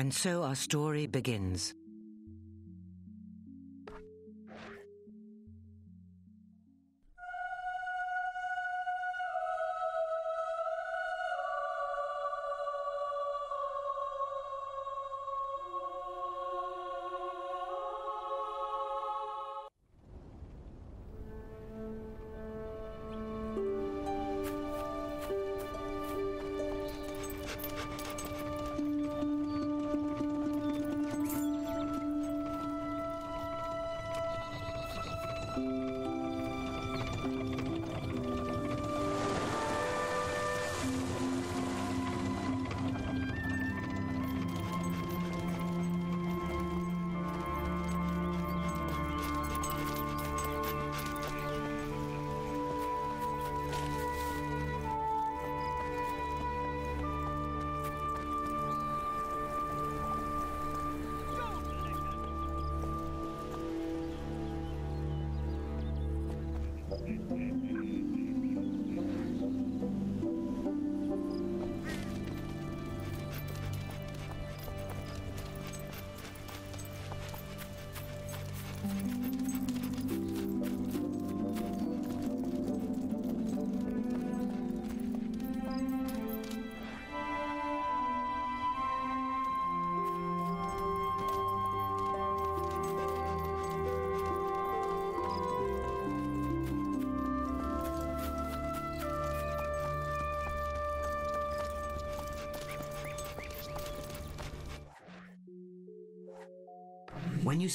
And so our story begins.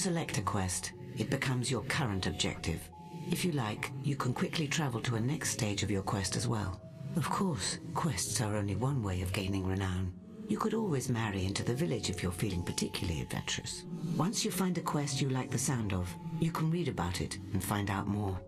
Select a quest, it becomes your current objective. If you like, you can quickly travel to a next stage of your quest as well. Of course, quests are only one way of gaining renown. You could always marry into the village if you're feeling particularly adventurous. Once you find a quest you like the sound of, you can read about it and find out more.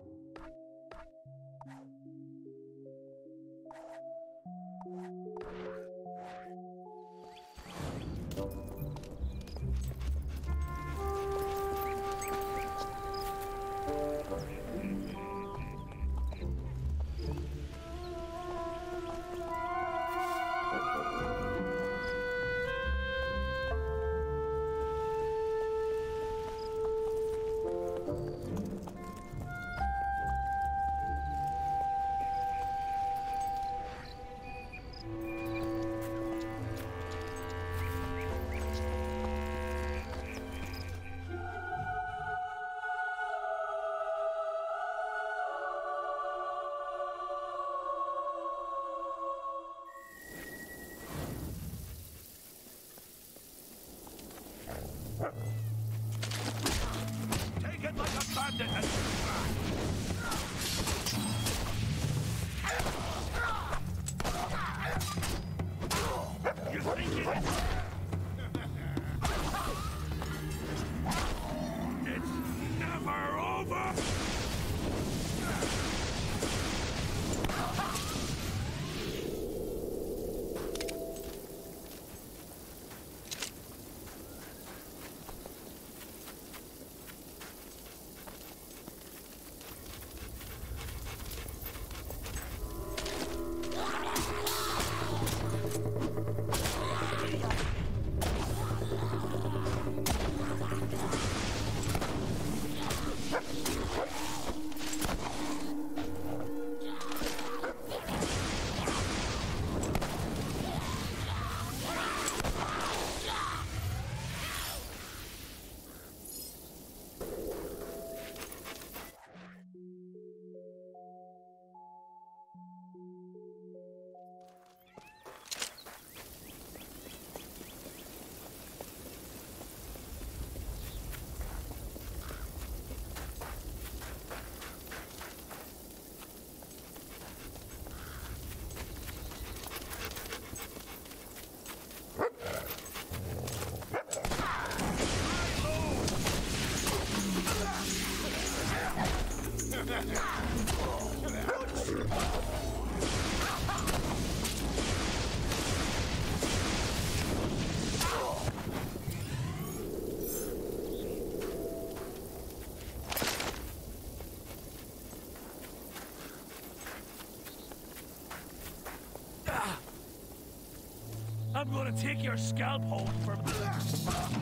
I'm gonna take your scalp home for...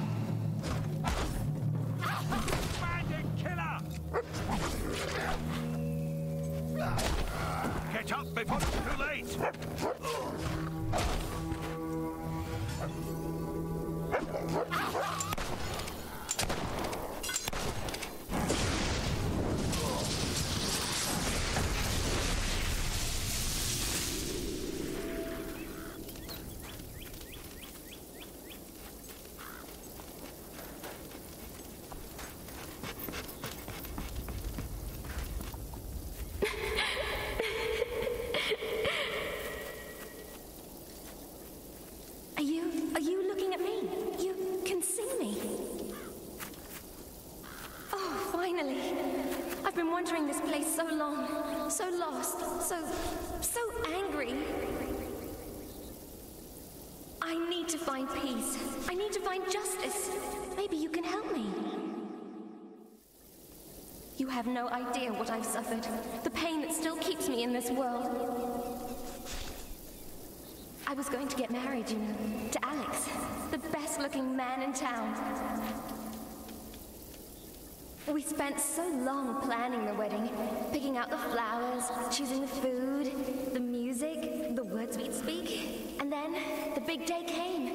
wandering this place so long, so lost, so. so angry. I need to find peace. I need to find justice. Maybe you can help me. You have no idea what I've suffered, the pain that still keeps me in this world. I was going to get married, you know, to Alex, the best looking man in town. We spent so long planning the wedding, picking out the flowers, choosing the food, the music, the words we'd speak. And then the big day came.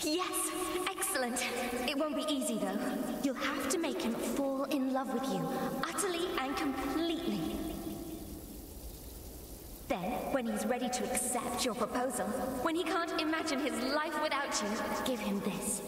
Yes, excellent. It won't be easy though. You'll have to make him fall in love with you, utterly and completely. Then, when he's ready to accept your proposal, when he can't imagine his life without you, give him this.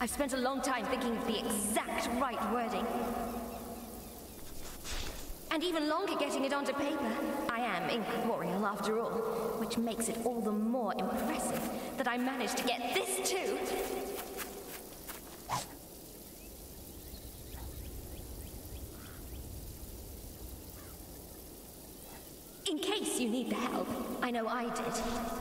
I've spent a long time thinking of the exact right wording. And even longer getting it onto paper. Incorporeal after all, which makes it all the more impressive that I managed to get this too. In case you need the help, I know I did.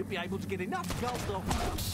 Should be able to get enough gold off.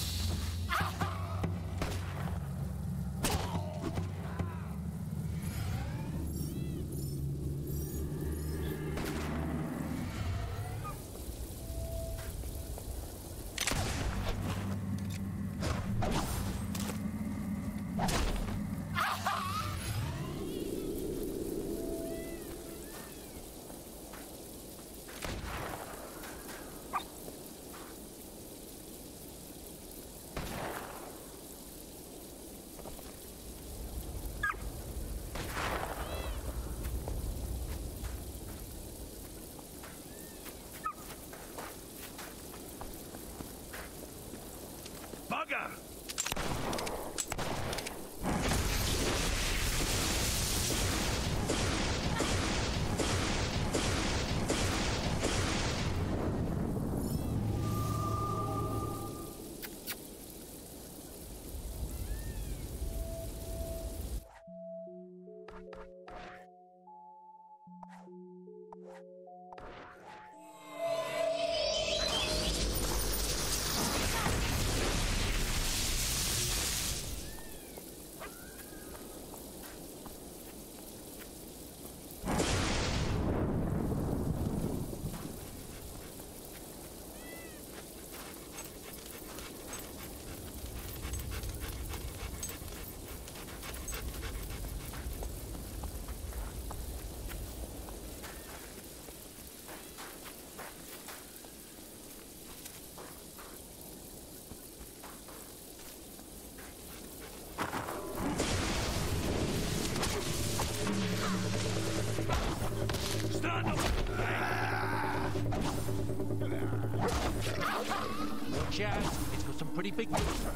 Pretty big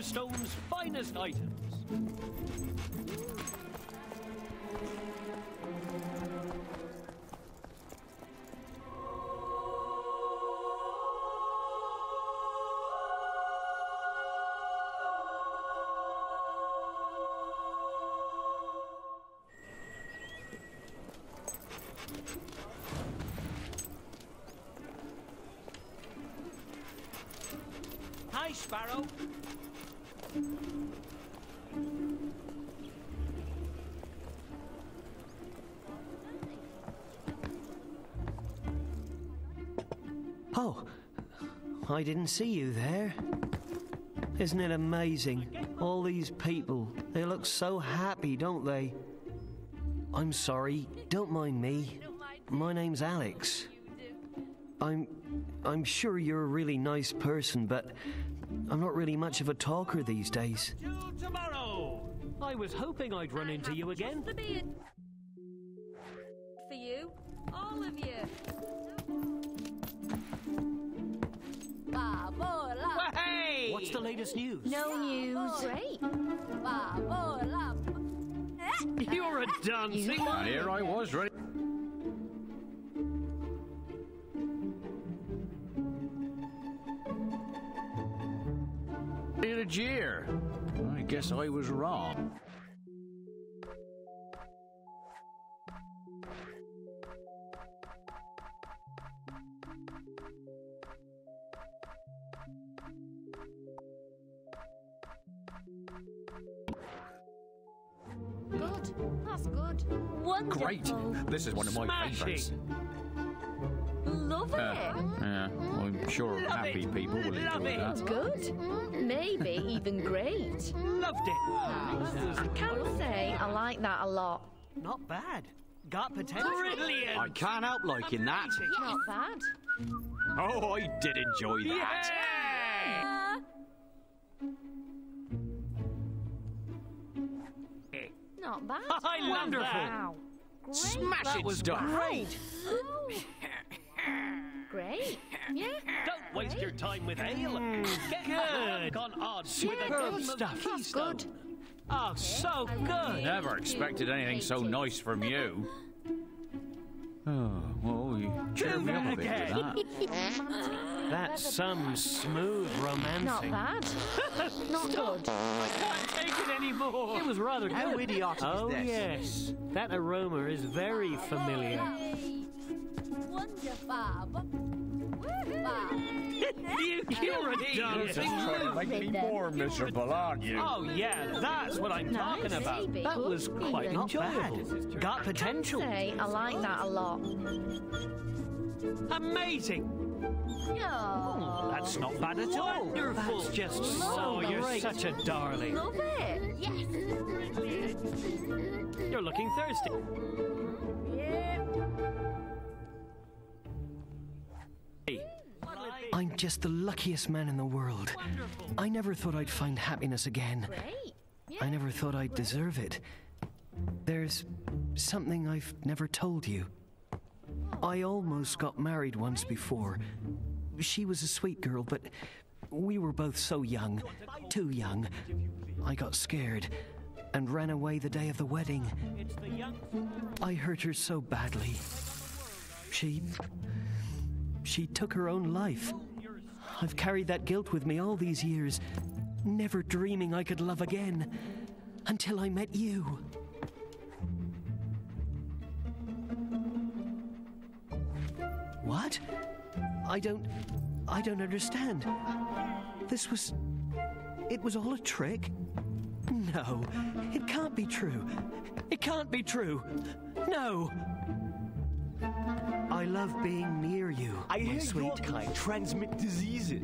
news. Bowerstone's finest items. Hi, Sparrow. Oh, I didn't see you there. Isn't it amazing? All these people, they look so happy, don't they? I'm sorry, don't mind me. My name's Alex. I'm I'm sure you're a really nice person, but I'm not really much of a talker these days. Till tomorrow. I was hoping I'd run into you again. Latest news? No news. Great. You're a dancing And here I was ready. a jeer. I guess I was wrong. That's good. Wonderful. Great. This is one of my Smashing. favourites. Love Uh, it. yeah, I'm sure Love happy it. people will Love enjoy it. that. Good. Maybe even great. Loved it. I can say I like that a lot. Not bad. Got potential. Brilliant. I can't help liking that. Not bad. Oh, I did enjoy that. Yeah. Not bad. I love Wonderful. Wow. Great. Smash it stuff. Great. Great. Yeah. Don't waste your time with ale. Mm, Get good. on odds with a good stuff. of That's good. Oh, so good. Never expected anything so nice from you. Oh, well, you cheered me up a bit with that. That's some smooth Not bad. Not good. I can't take it anymore. It was rather good. How idiotic oh, is this? yes. That aroma is very familiar. Wonderful. You, you're a dancing trying to make me more miserable, aren't you? Oh yeah, that's what I'm talking about. That was Good. quite Not enjoyable. Got potential. Say I like that a lot. Amazing. Oh, That's not bad at all. Wonderful. That's just so. You're great. such a darling. love it. Yes. You're looking thirsty. I'm just the luckiest man in the world. Wonderful. I never thought I'd find happiness again. Great. I never thought I'd deserve it. There's something I've never told you. I almost got married once before. She was a sweet girl, but we were both so young. Too young. I got scared. and ran away the day of the wedding. It's the young. I hurt her so badly. She. She took her own life. I've carried that guilt with me all these years, never dreaming I could love again. Until I met you. What? I don't. I don't understand. This was. It was all a trick? No, it can't be true. It can't be true. No. I love being near you, I my hear sweet. your kind transmit diseases.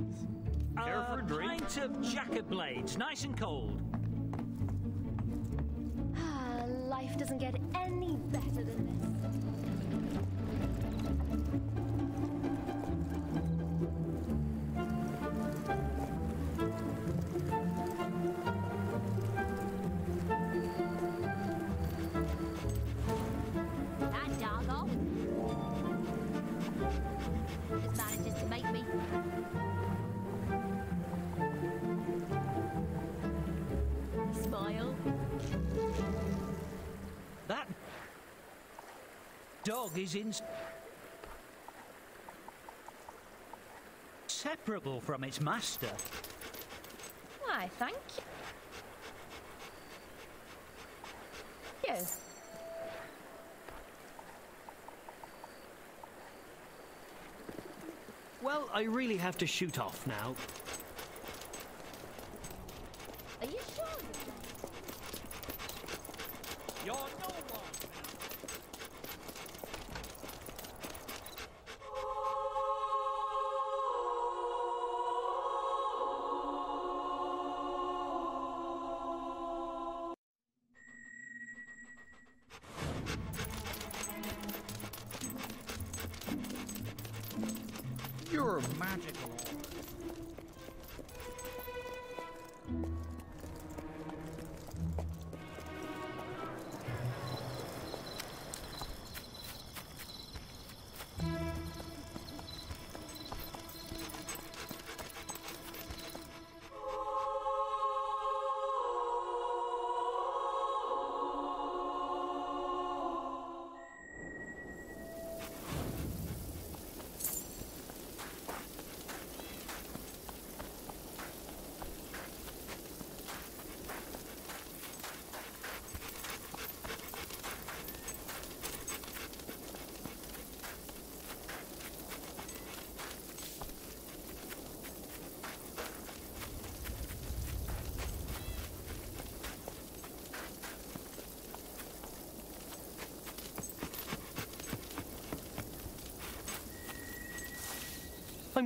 Care for a drink? pint of jacket blades, nice and cold. Ah, life doesn't get any better than this. That dog is in. Separable from its master. Why, thank you. You. Well, I really have to shoot off now.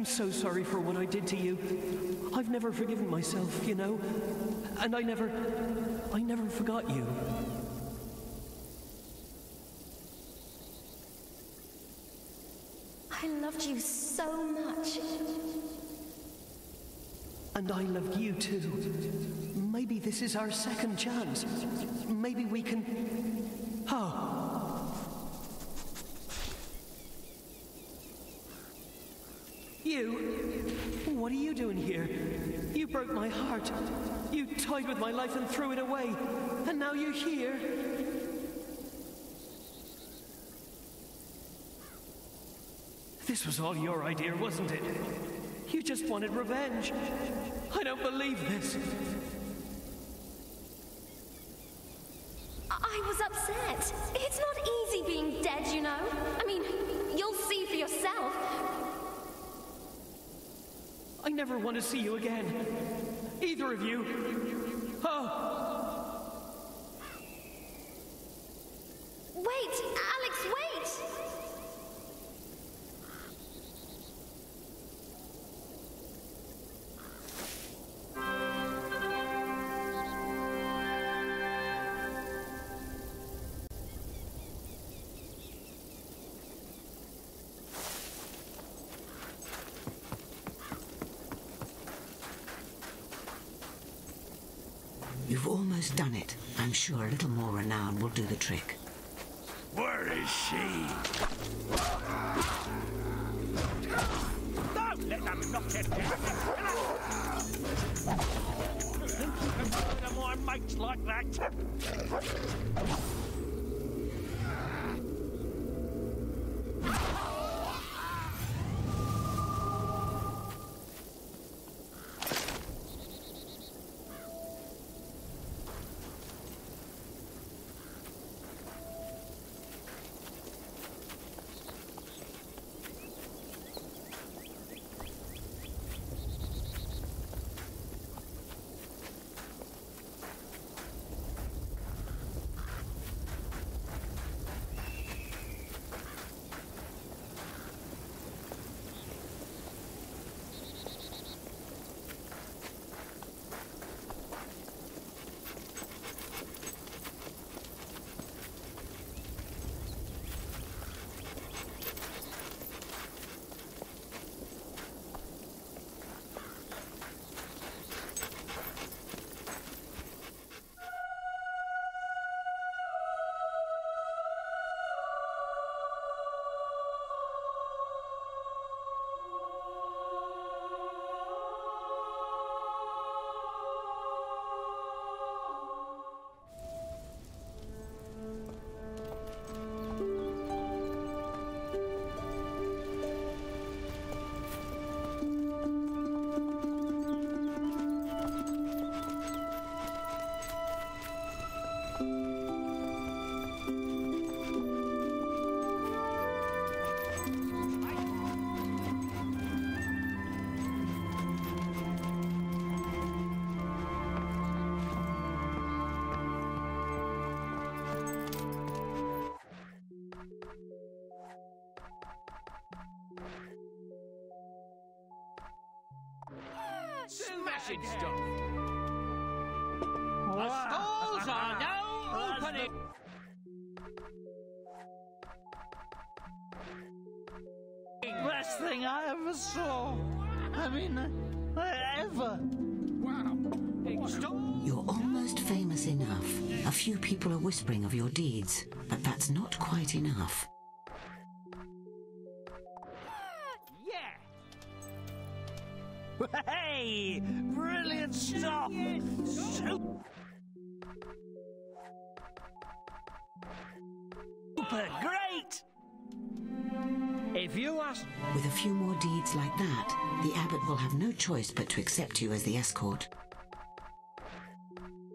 I'm so sorry for what I did to you. I've never forgiven myself, you know? And I never. I never forgot you. I loved you so much. And I loved you too. Maybe this is our second chance. Maybe we can. Oh. You? What are you doing here? You broke my heart. You toyed with my life and threw it away. And now you're here. This was all your idea, wasn't it? You just wanted revenge. I don't believe this. To see you again. Either of you. Almost done it. I'm sure a little more renown will do the trick. Where is she? Don't let them knock you down. No more mates like that. Smashing stuff. The stalls are now opening. Best thing I ever saw. I mean, uh, ever. You're almost famous enough. A few people are whispering of your deeds, but that's not quite enough. To accept you as the escort.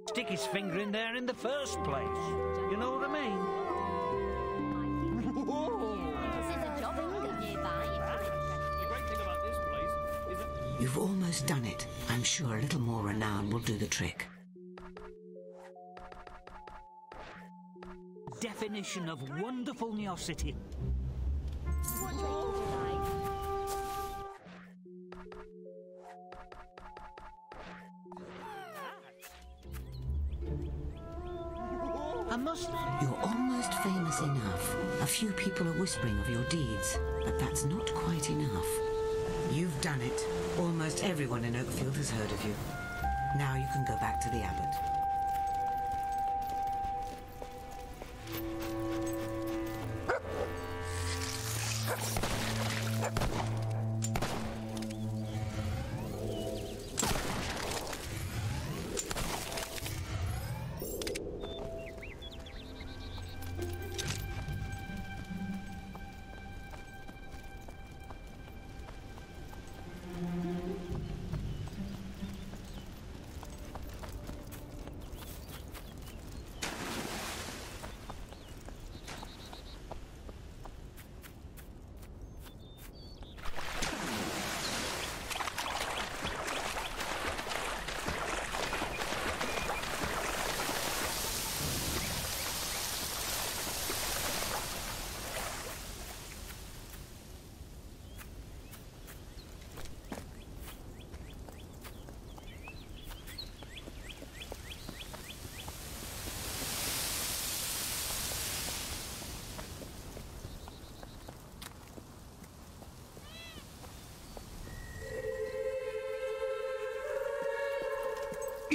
stick his finger in there in the first place. You know what I mean? There's a job finger nearby. The great thing about this place is that You've almost done it. I'm sure a little more renown will do the trick. Definition of wonderful neocity. I must. You're almost famous enough. A few people are whispering of your deeds, but that's not quite enough. You've done it. Almost everyone in Oakfield has heard of you. Now you can go back to the abbot.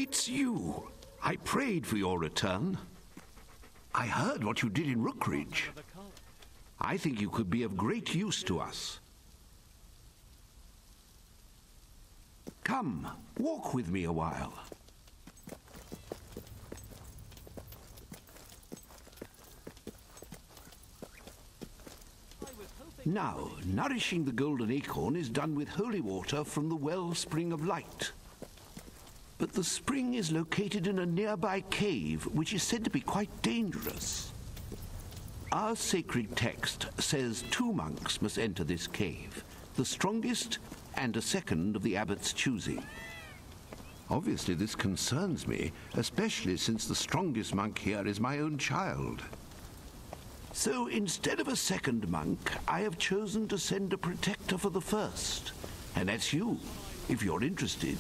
It's you. I prayed for your return. I heard what you did in Rookridge. I think you could be of great use to us. Come, walk with me a while. Now, nourishing the golden acorn is done with holy water from the wellspring of light. But the spring is located in a nearby cave, which is said to be quite dangerous. Our sacred text says two monks must enter this cave, the strongest and a second of the abbot's choosing. Obviously, this concerns me, especially since the strongest monk here is my own child. So instead of a second monk, I have chosen to send a protector for the first. And that's you, if you're interested.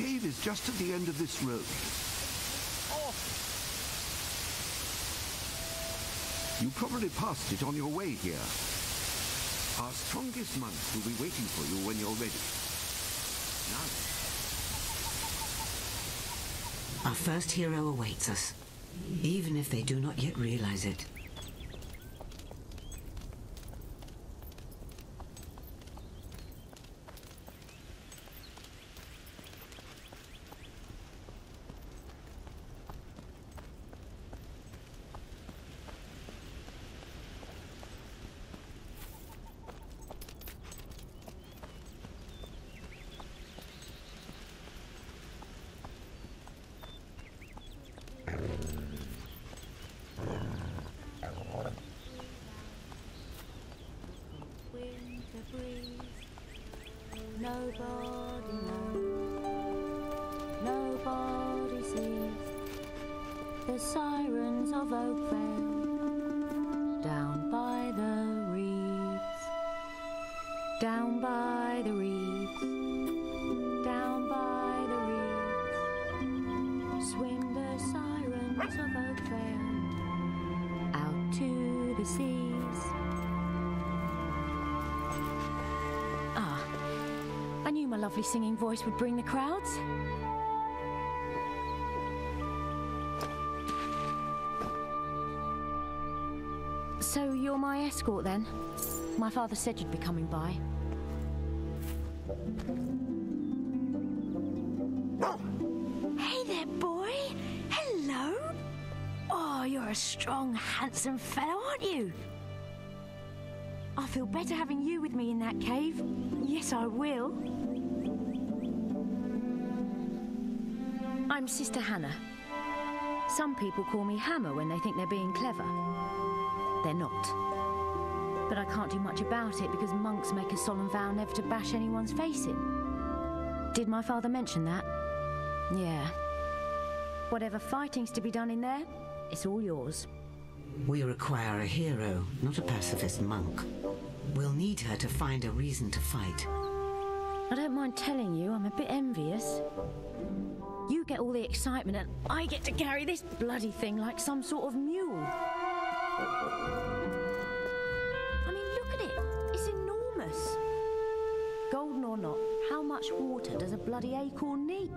Cave is just at the end of this road. You probably passed it on your way here. Our strongest monks will be waiting for you when you're ready. Now. Our first hero awaits us, even if they do not yet realize it. Lovely singing voice would bring the crowds. So you're my escort then? My father said you'd be coming by. Hey there, boy. Hello. Oh, you're a strong, handsome fellow, aren't you? I feel better having you with me in that cave. Yes, I will. I'm Sister Hannah. Some people call me Hammer when they think they're being clever. They're not. But I can't do much about it because monks make a solemn vow never to bash anyone's face in. Did my father mention that? Yeah. Whatever fighting's to be done in there, it's all yours. We require a hero, not a pacifist monk. We'll need her to find a reason to fight. I don't mind telling you, I'm a bit envious. You get all the excitement, and I get to carry this bloody thing like some sort of mule. I mean, look at it. It's enormous. Golden or not, how much water does a bloody acorn need?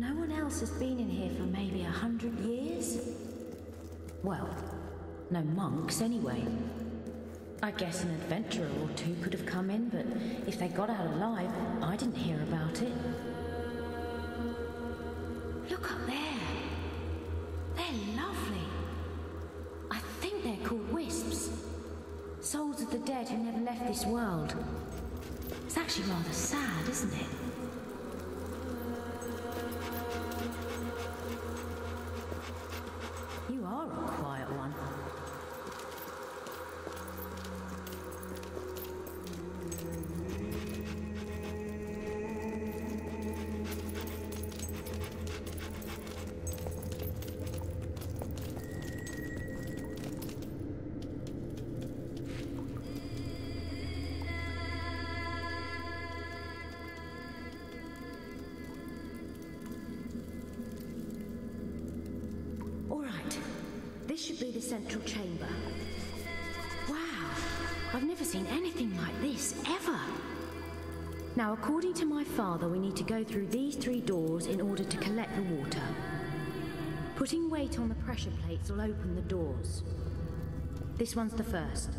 No one else has been in here for maybe a hundred years. Well, no monks anyway. I guess an adventurer or two could have come in, but if they got out alive, I didn't hear about it. Central chamber. Wow. I've never seen anything like this, ever. Now, according to my father, we need to go through these three doors in order to collect the water. Putting weight on the pressure plates will open the doors. This one's the first.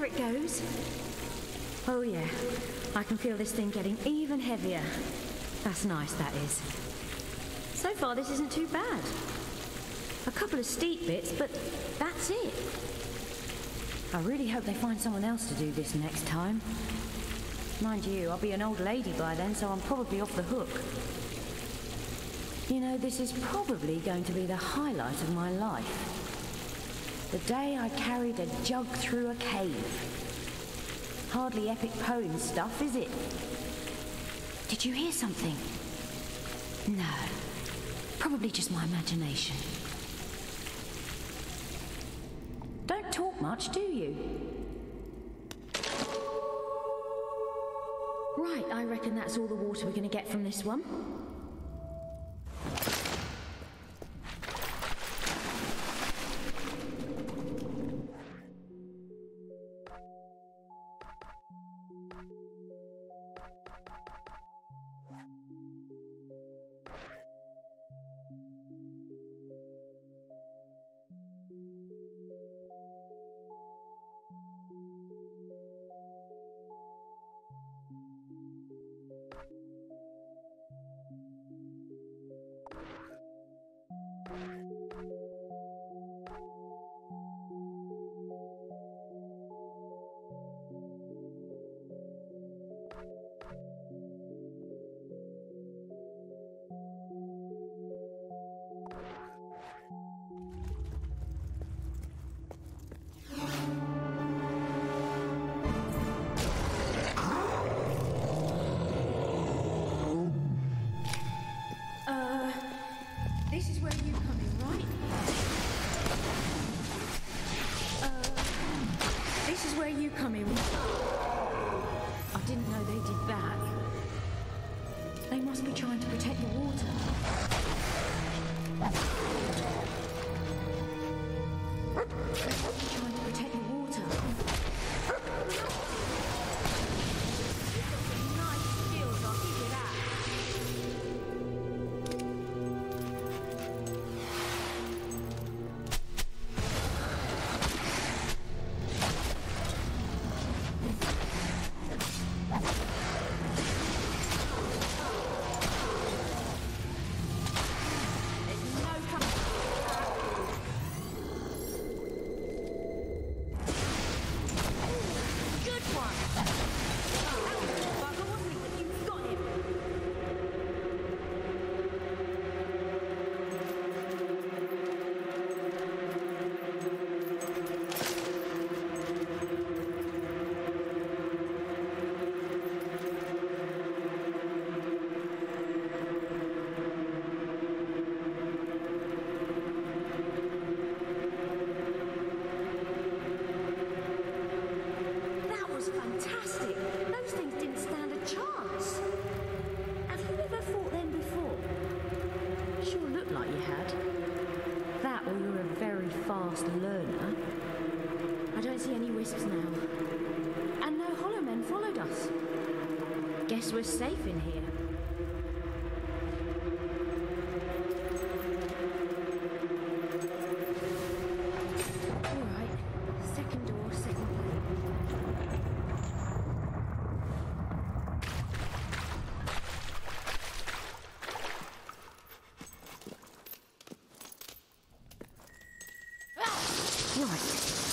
There it goes. Oh, yeah. I can feel this thing getting even heavier. That's nice, that is. So far, this isn't too bad. A couple of steep bits, but that's it. I really hope they find someone else to do this next time. Mind you, I'll be an old lady by then, so I'm probably off the hook. You know, this is probably going to be the highlight of my life. The day I carried a jug through a cave. Hardly epic poem stuff, is it? Did you hear something? No. Probably just my imagination. Don't talk much, do you? Right, I reckon that's all the water we're going to get from this one. This is where you come in, right? Uh, this is where you come in. I didn't know they did that. They must be trying to protect the water. we're safe in here. Right,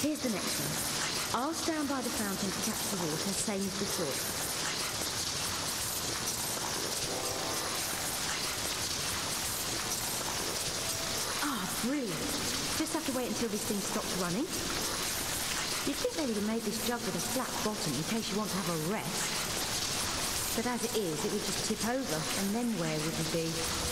here's the next one. I'll stand by the fountain to catch the water, same as before. wait until this thing stops running. You'd think they would have made this jug with a flat bottom in case you want to have a rest. But as it is, it would just tip over, and then where would you be?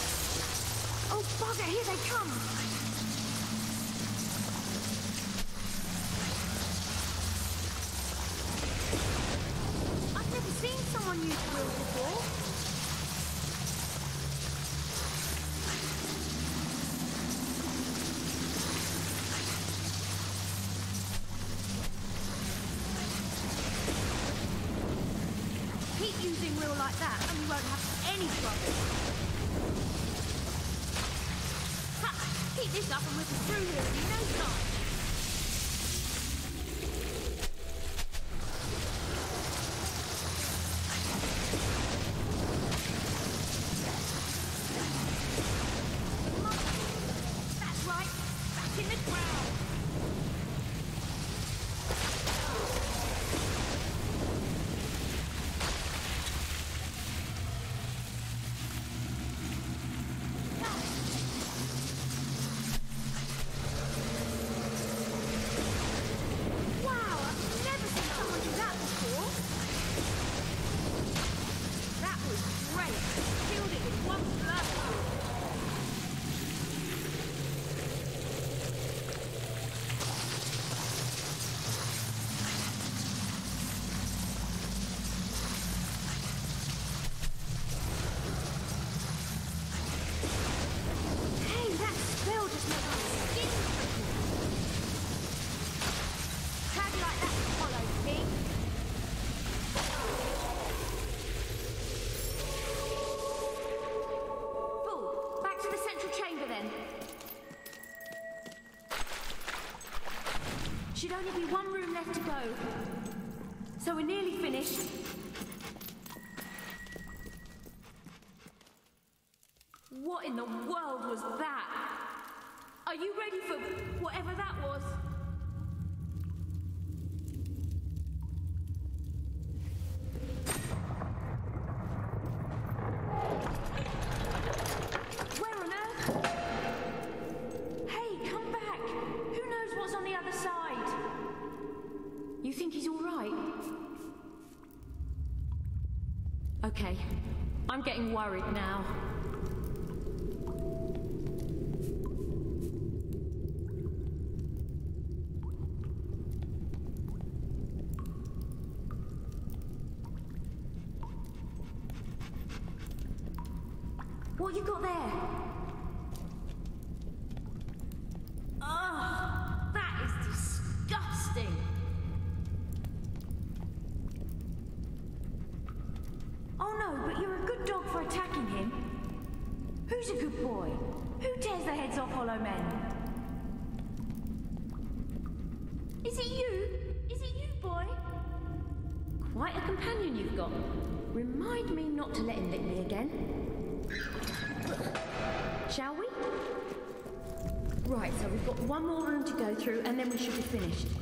should only be one room left to go. So we're nearly finished. Right now. should be finished.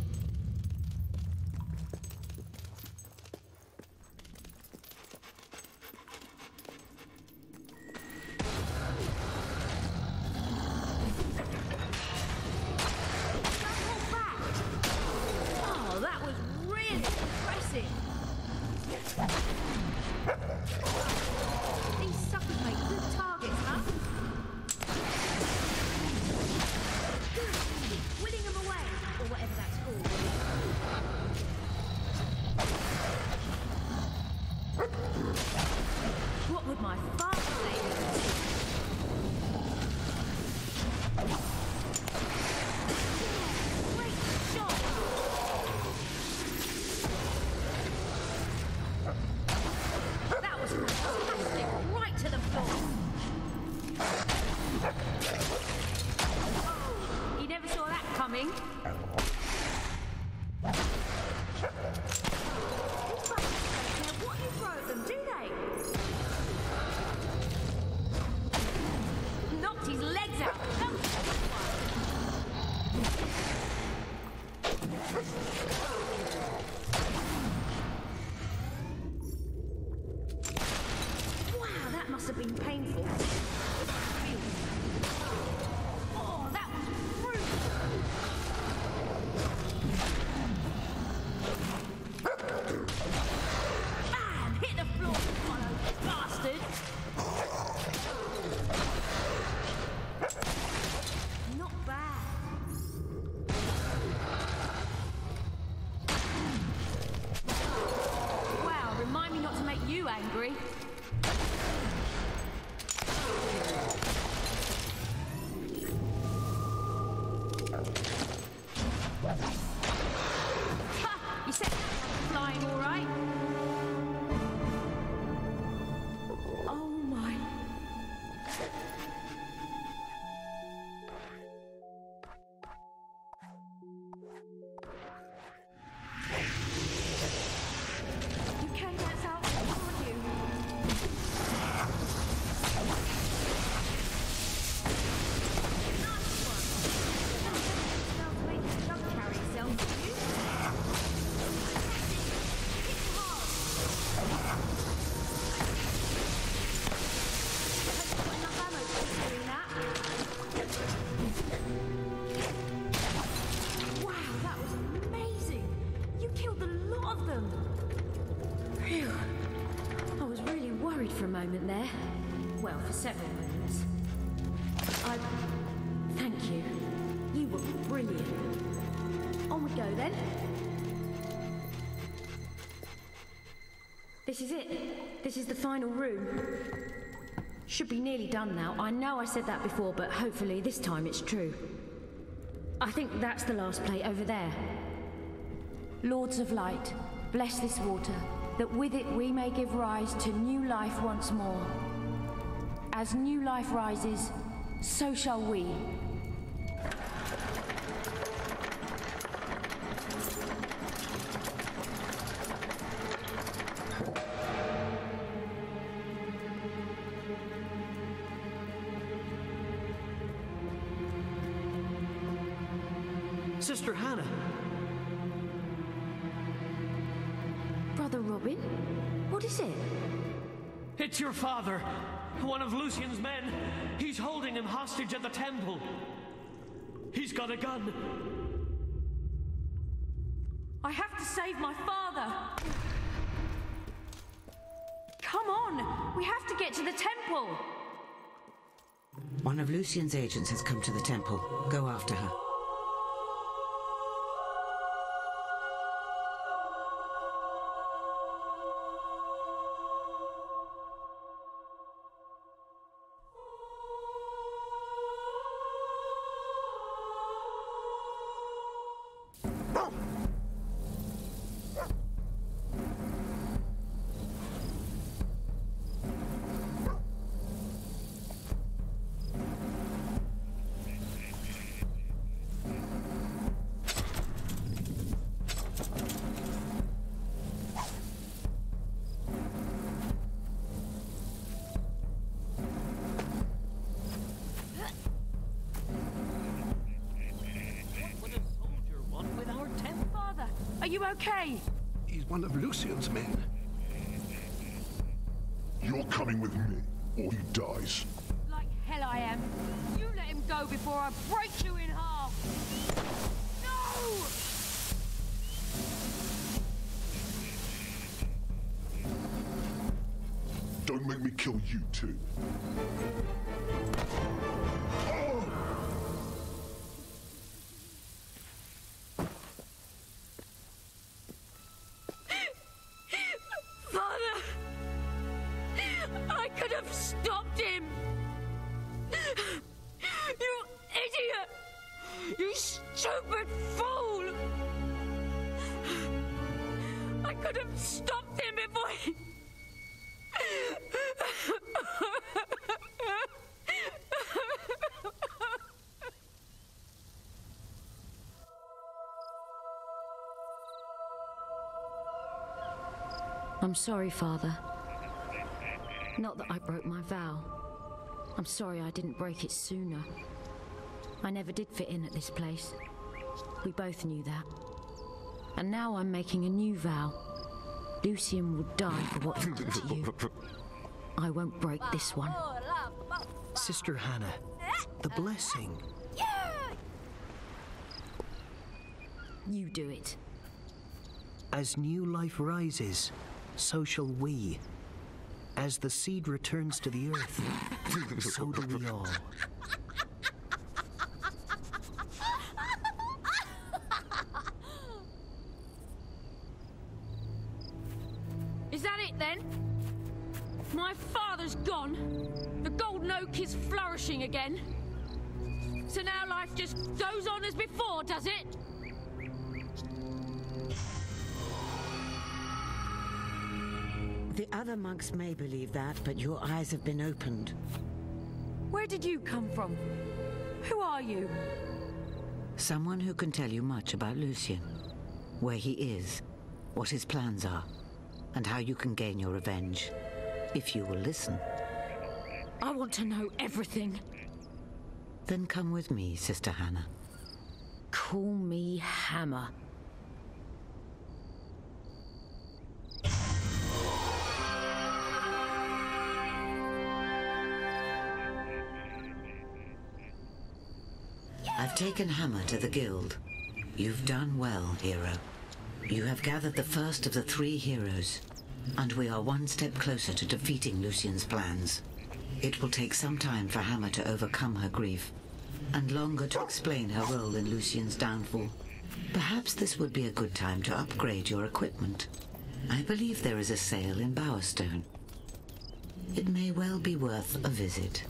Several. I. Thank you. You were brilliant. On we go then. This is it. This is the final room. Should be nearly done now. I know I said that before, but hopefully this time it's true. I think that's the last plate over there. Lords of light, bless this water, that with it we may give rise to new life once more. As new life rises, so shall we. Sister Hannah. Brother Robin? What is it? It's your father. One of Lucien's men. He's holding him hostage at the temple. He's got a gun. I have to save my father! Come on! We have to get to the temple! One of Lucien's agents has come to the temple. Go after her. I'm sorry, Father. Not that I broke my vow. I'm sorry I didn't break it sooner. I never did fit in at this place. We both knew that. And now I'm making a new vow. Lucien will die for what he did to you. I won't break this one. Sister Hannah, the blessing. You do it. As new life rises, so shall we. As the seed returns to the earth, so do we all. Is that it then? My father's gone. The golden oak is flourishing again. So now life just goes on as before, does it? The other monks may believe that, but your eyes have been opened. Where did you come from? Who are you? Someone who can tell you much about Lucien. Where he is, what his plans are, and how you can gain your revenge. If you will listen. I want to know everything. Then come with me, Sister Hannah. Call me Hammer. Taken Hammer to the guild. You've done well, hero. You have gathered the first of the three heroes, and we are one step closer to defeating Lucien's plans. It will take some time for Hammer to overcome her grief, and longer to explain her role in Lucien's downfall. Perhaps this would be a good time to upgrade your equipment. I believe there is a sale in Bowerstone. It may well be worth a visit.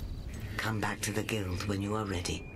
Come back to the guild when you are ready.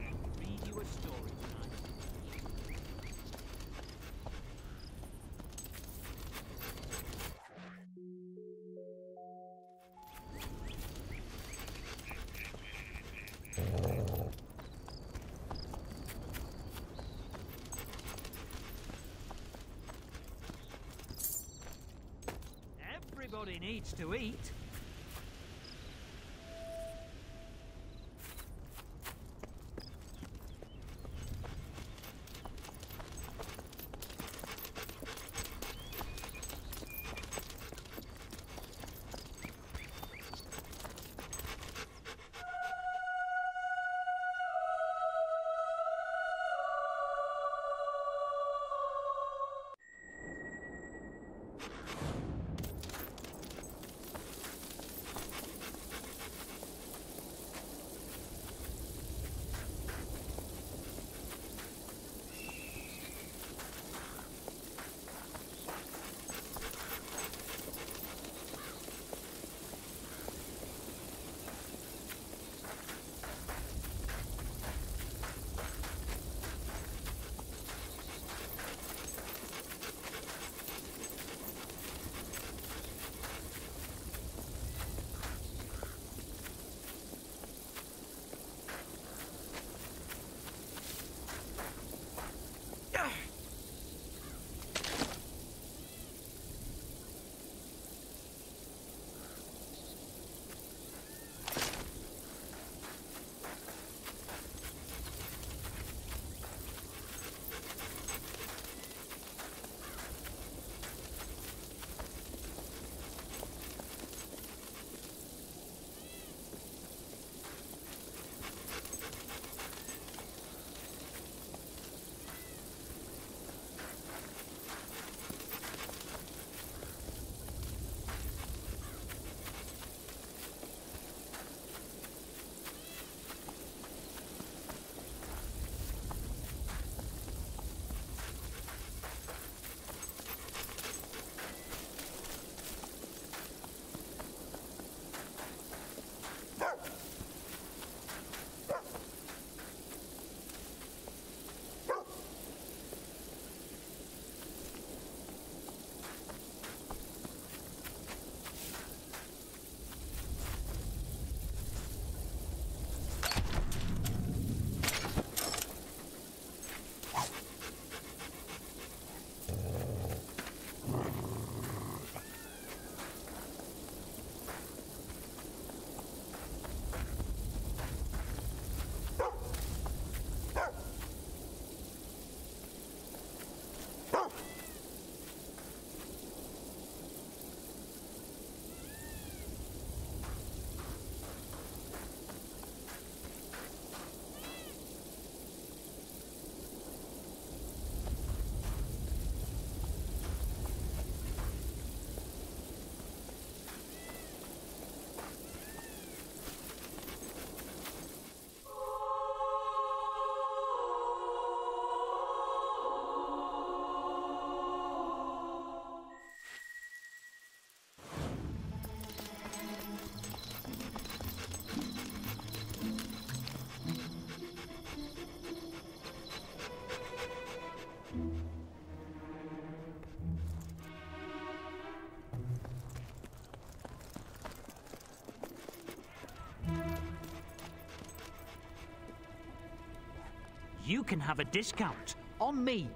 You can have a discount on me.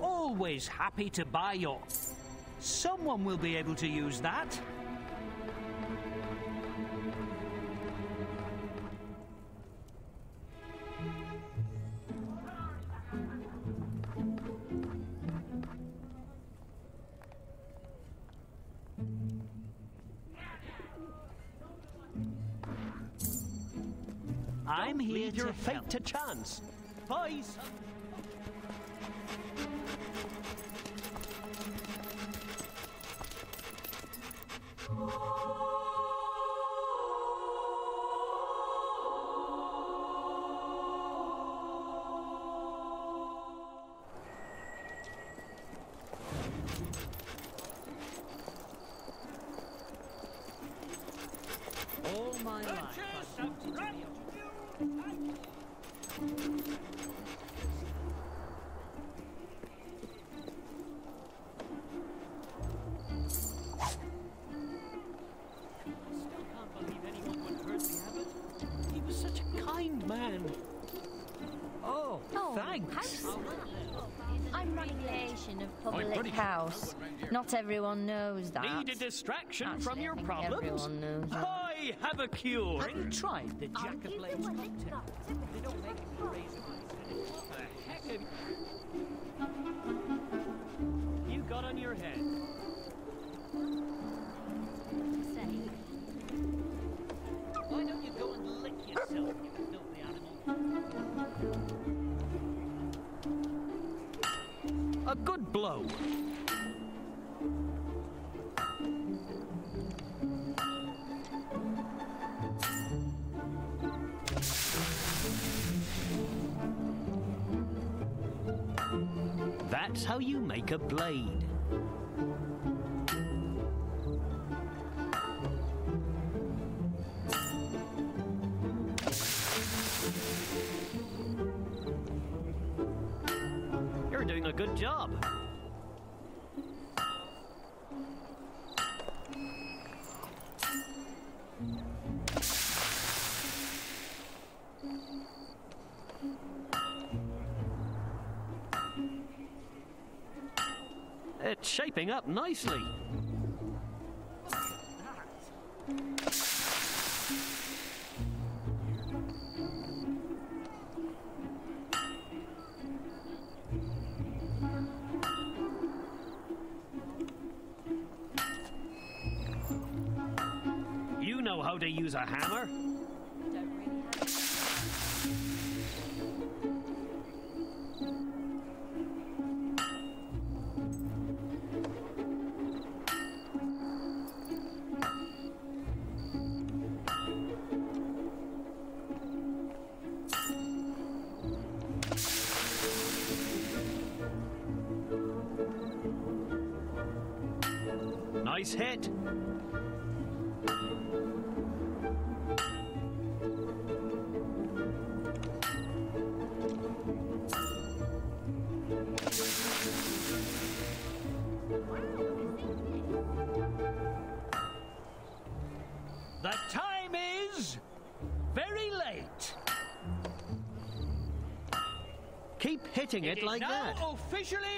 Always happy to buy your. Someone will be able to use that. Chance. Not everyone knows that. Need a distraction Actually, from I your think problems? Everyone knows that. I have a cure. Have you tried the Jack of Blades cocktail? They don't make it with raisins. What the heck have you... You got on your head. A blade. Up nicely. Nice hit. The time is very late. Keep hitting it like now that. officially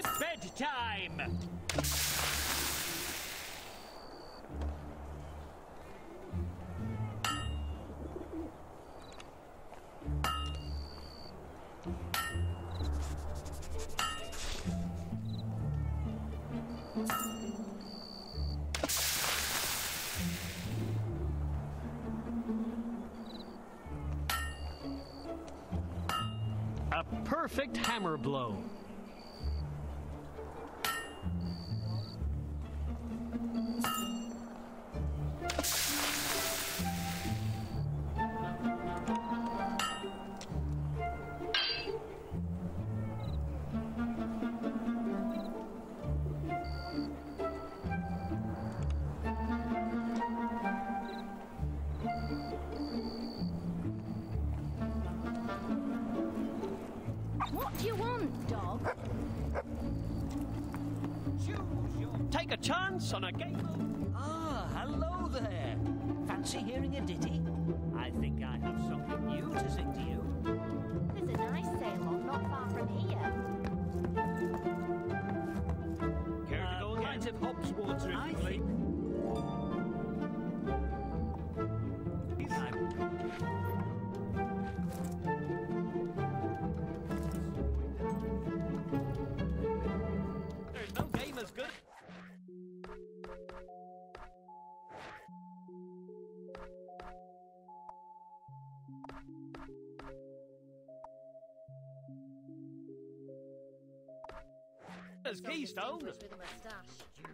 As Keystone. With a moustache.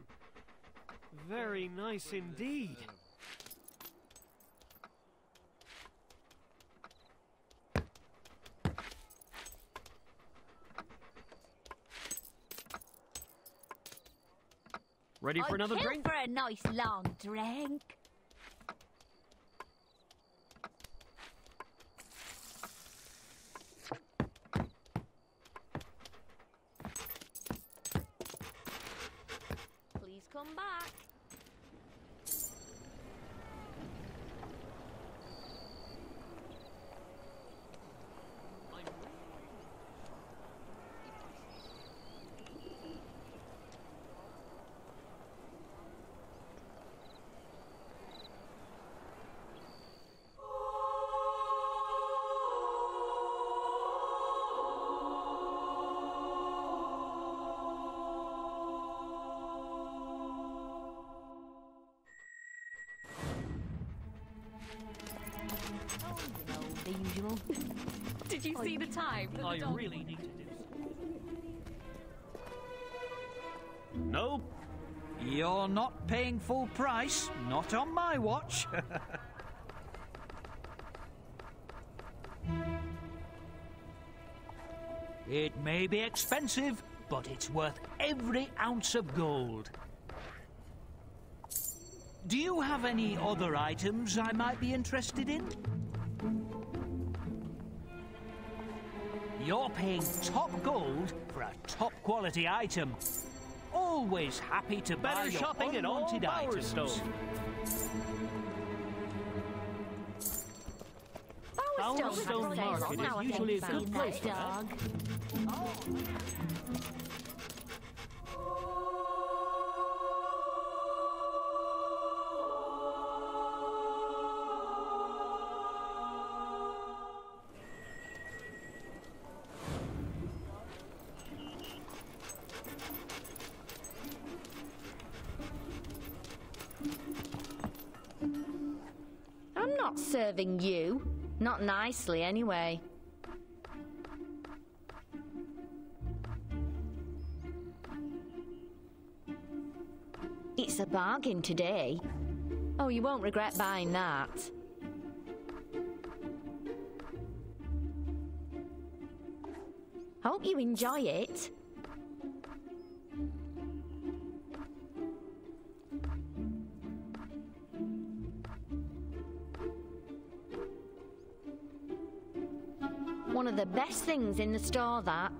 Very nice indeed. Ready for I'd another drink? for a nice long drink. I really need to do Nope. You're not paying full price, not on my watch. it may be expensive, but it's worth every ounce of gold. Do you have any other items I might be interested in? You're paying top gold for a top quality item. Always happy to buy Better your shopping in all unwanted items. Bowerstone. Bowerstone Bowerstone has Market is now, I usually a good place that for that. Nicely, anyway. It's a bargain today. Oh, you won't regret buying that. Hope you enjoy it. Best things in the store, that.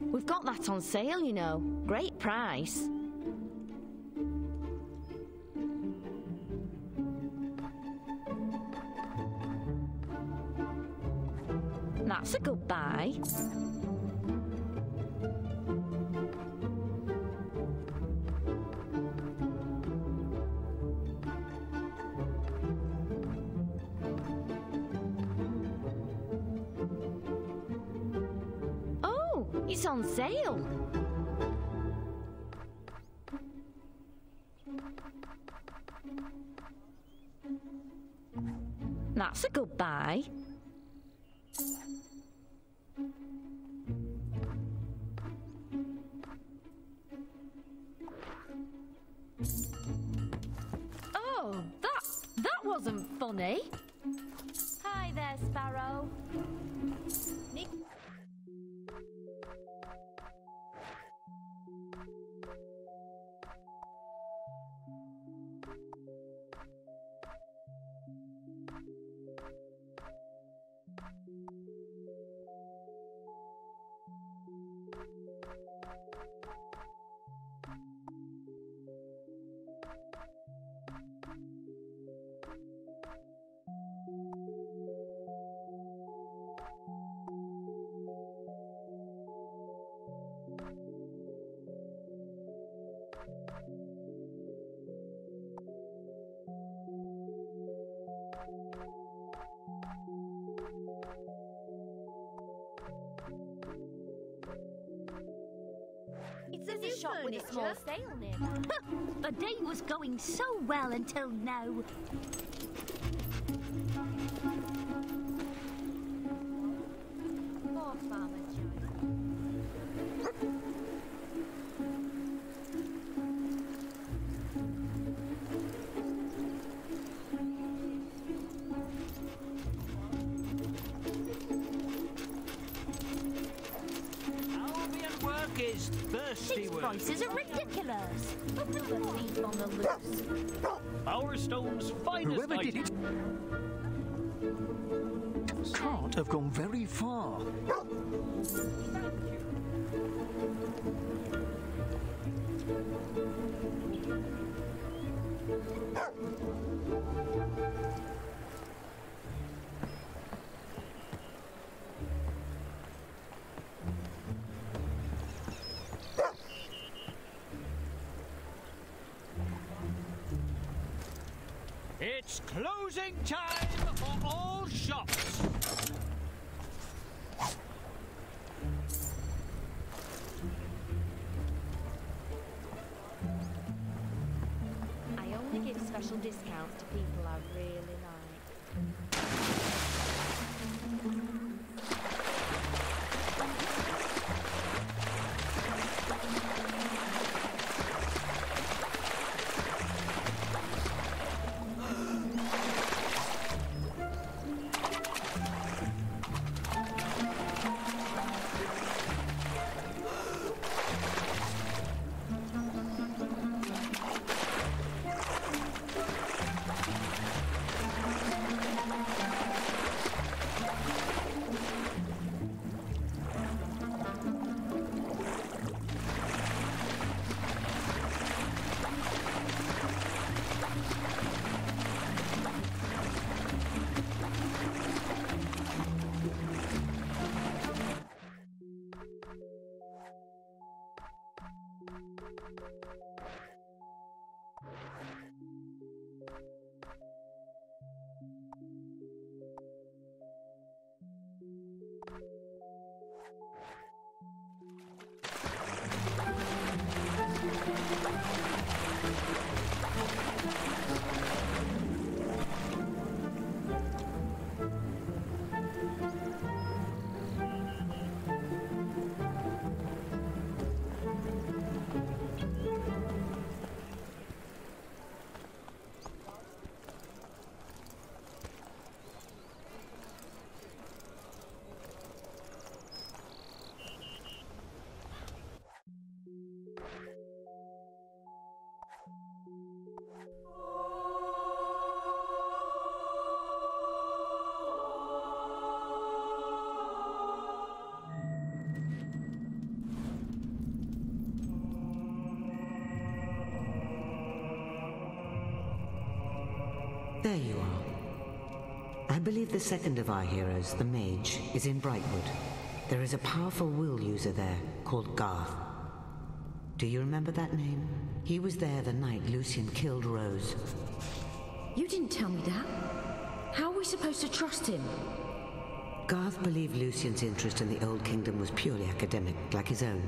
We've got that on sale, you know. Great price. That's a good buy. That's a was going so well until now. It's closing time for all shops. I only give special discounts to people Really like. There you are. I believe the second of our heroes, the mage, is in Brightwood. There is a powerful will user there called Garth. Do you remember that name? He was there the night Lucien killed Rose. You didn't tell me that. How are we supposed to trust him? Garth believed Lucien's interest in the Old Kingdom was purely academic, like his own.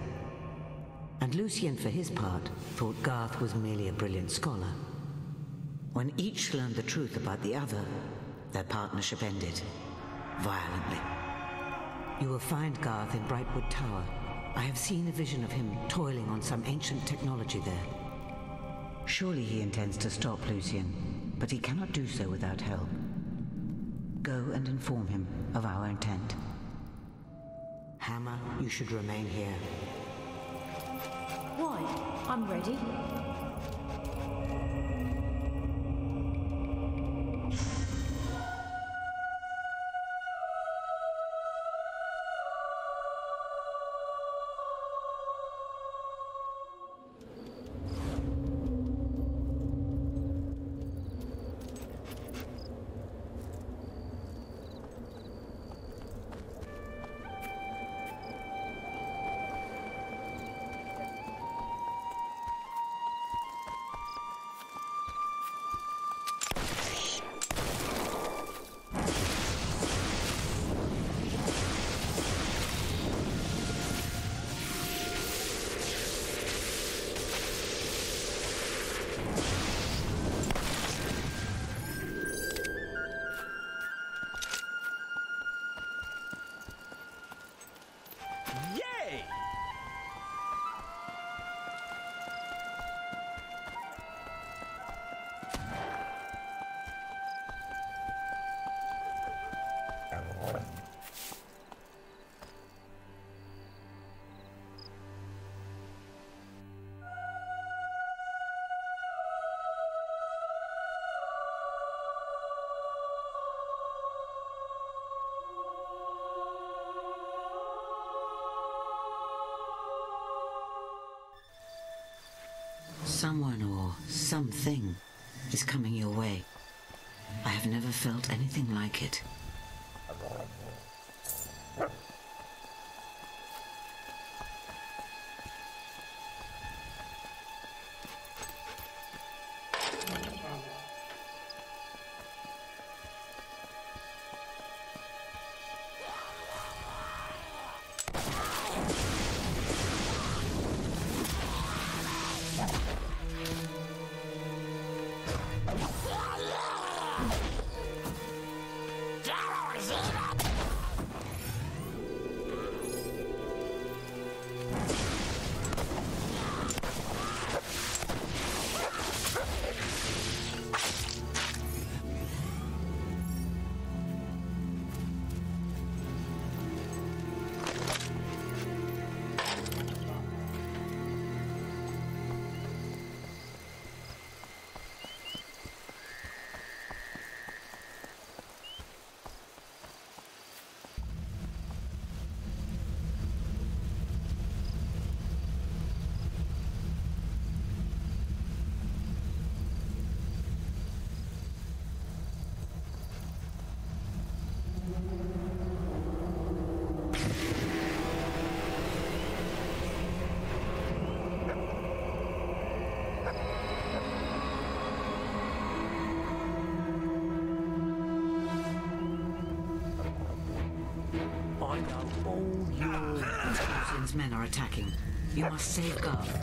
And Lucien, for his part, thought Garth was merely a brilliant scholar. When each learned the truth about the other, their partnership ended. Violently. You will find Garth in Brightwood Tower. I have seen a vision of him toiling on some ancient technology there. Surely he intends to stop Lucien, but he cannot do so without help. Go and inform him of our intent. Hammer, you should remain here. Why? I'm ready. Someone or something is coming your way. I have never felt anything like it. Must safeguard.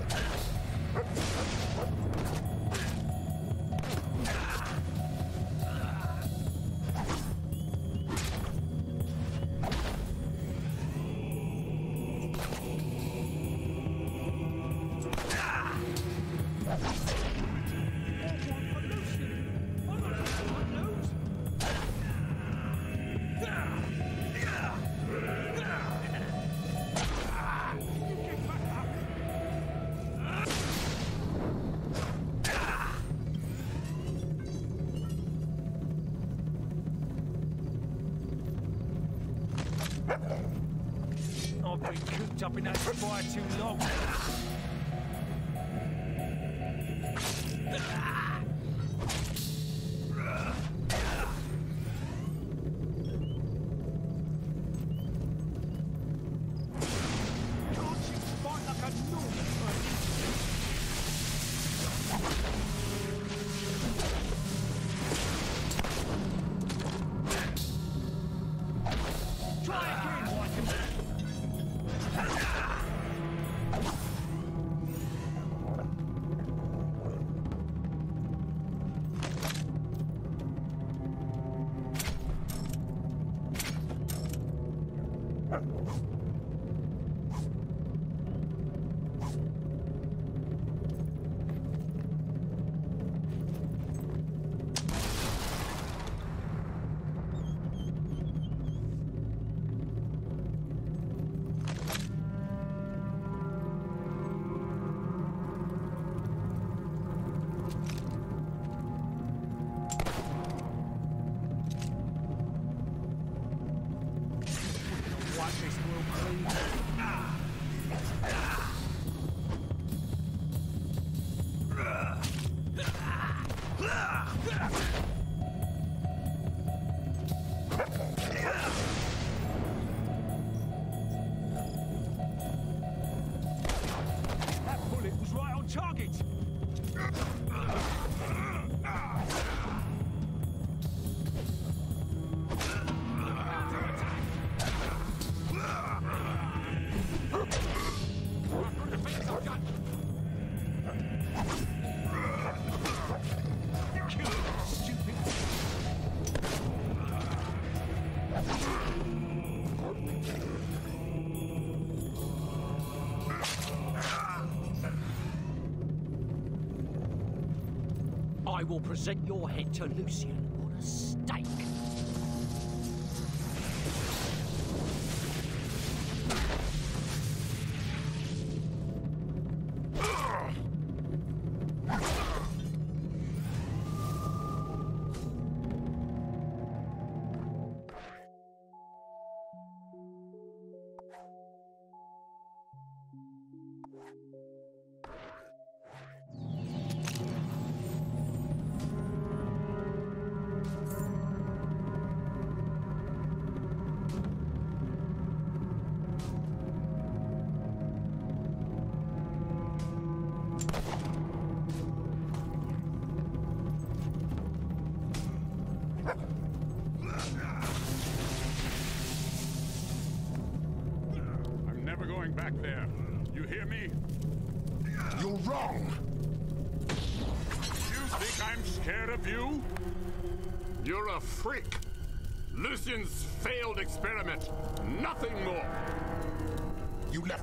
Will present your head to Lucien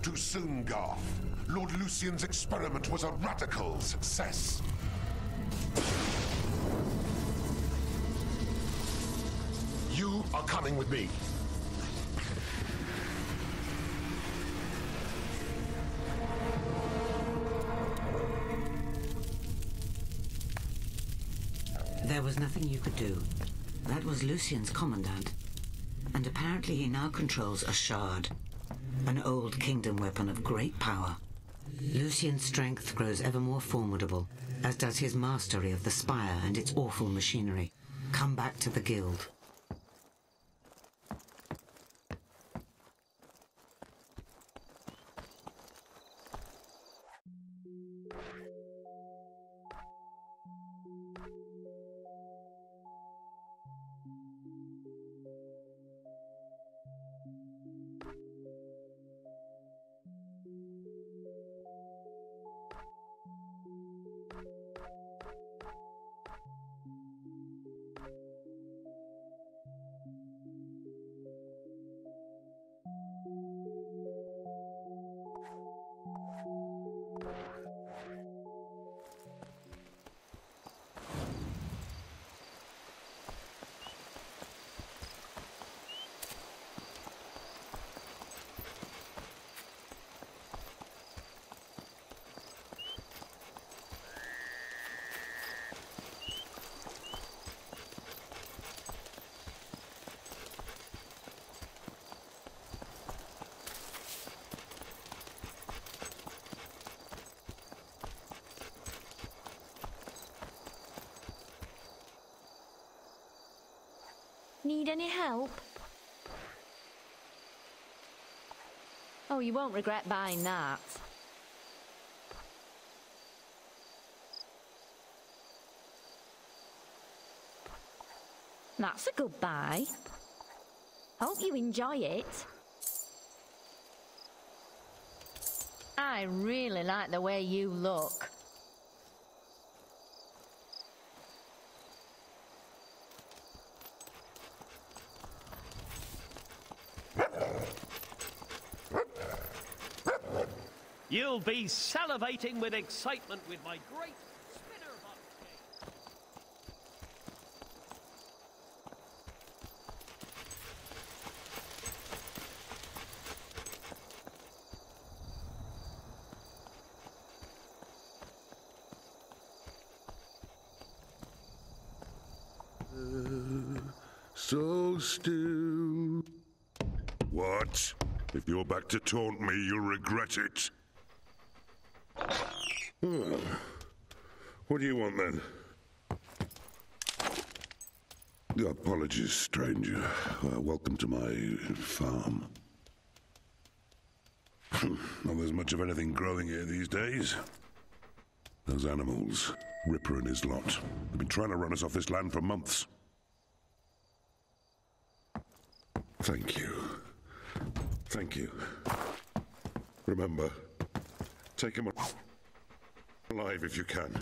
too soon, Garth. Lord Lucien's experiment was a radical success. You are coming with me. There was nothing you could do. That was Lucien's commandant. And apparently he now controls a shard. An old kingdom weapon of great power. Lucien's strength grows ever more formidable, as does his mastery of the spire and its awful machinery. Come back to the guild. Any help? Oh, you won't regret buying that. That's a good buy. Hope you enjoy it. I really like the way you look. You'll be salivating with excitement with my great spinner hot So still. What? If you're back to taunt me, you'll regret it. Then? Apologies, stranger. Uh, welcome to my farm. Not there's much of anything growing here these days. Those animals, Ripper and his lot, they've been trying to run us off this land for months. Thank you. Thank you. Remember, take him alive if you can.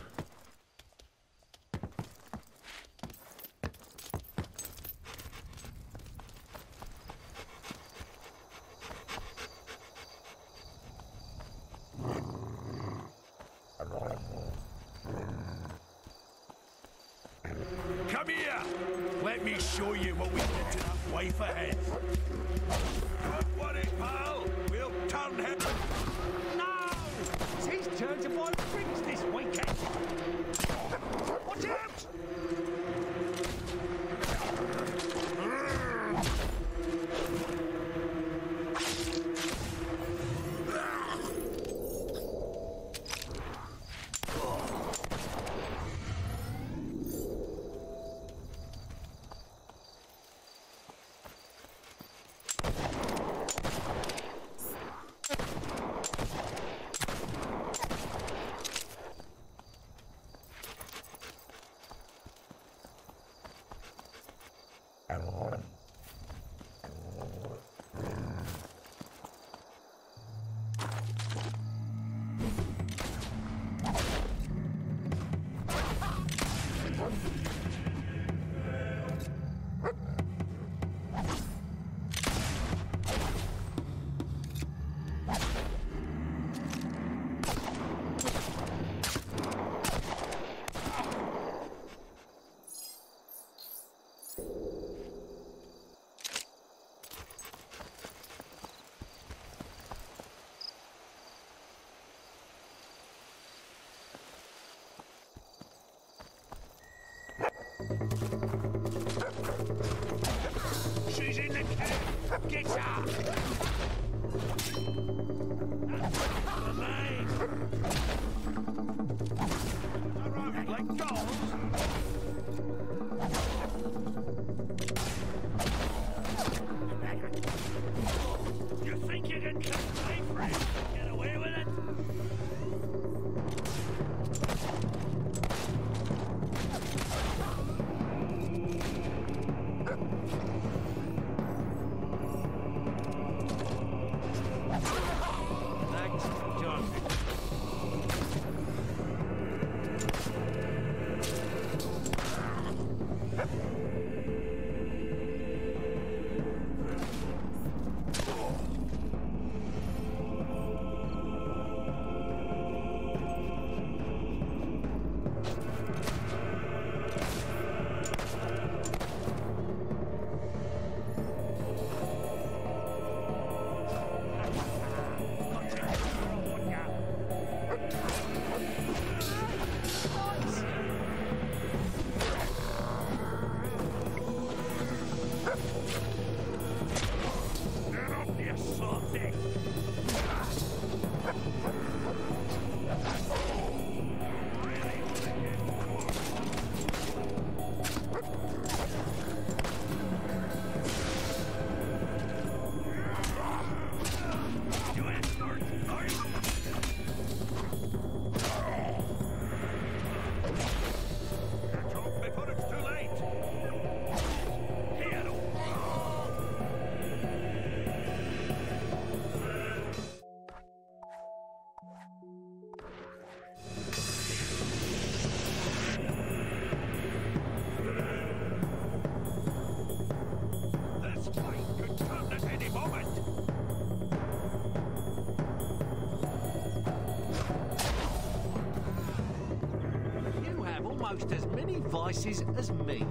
Almost as many vices as me.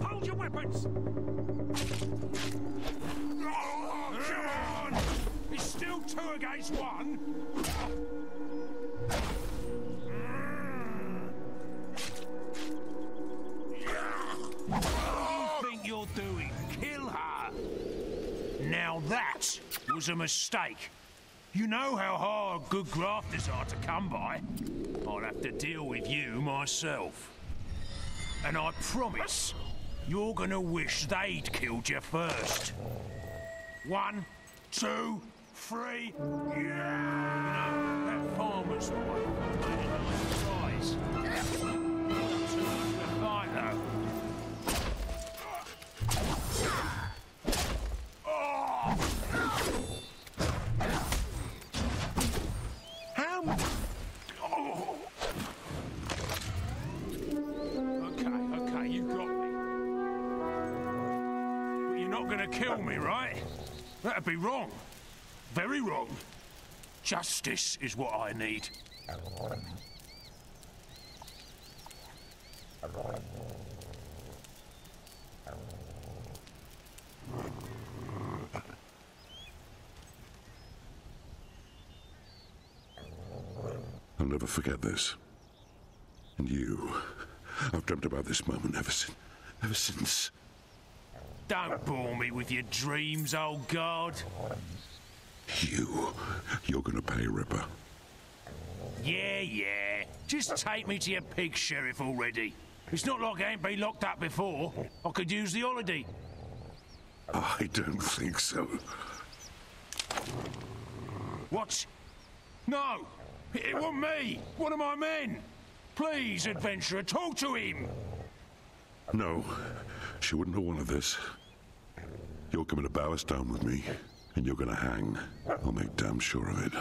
Hold your weapons! Come on! It's still two against one. What do you think you're doing? Kill her! Now that was a mistake. You know how hard good grafters are to come by. I'll have to deal with you myself. And I promise, you're gonna wish they'd killed you first. One, two, three, yeah! That farmer's. That'd be wrong. Very wrong. Justice is what I need. I'll never forget this. And you. I've dreamt about this moment ever since. Ever since. Don't bore me with your dreams, old guard. You. You're gonna pay, Ripper. Yeah, yeah. Just take me to your pig sheriff already. It's not like I ain't been locked up before. I could use the holiday. I don't think so. What? No! It wasn't me! One of my men! Please, adventurer, talk to him! No. She wouldn't have wanted this. You're coming to Bowerstone with me, and you're gonna hang. I'll make damn sure of it.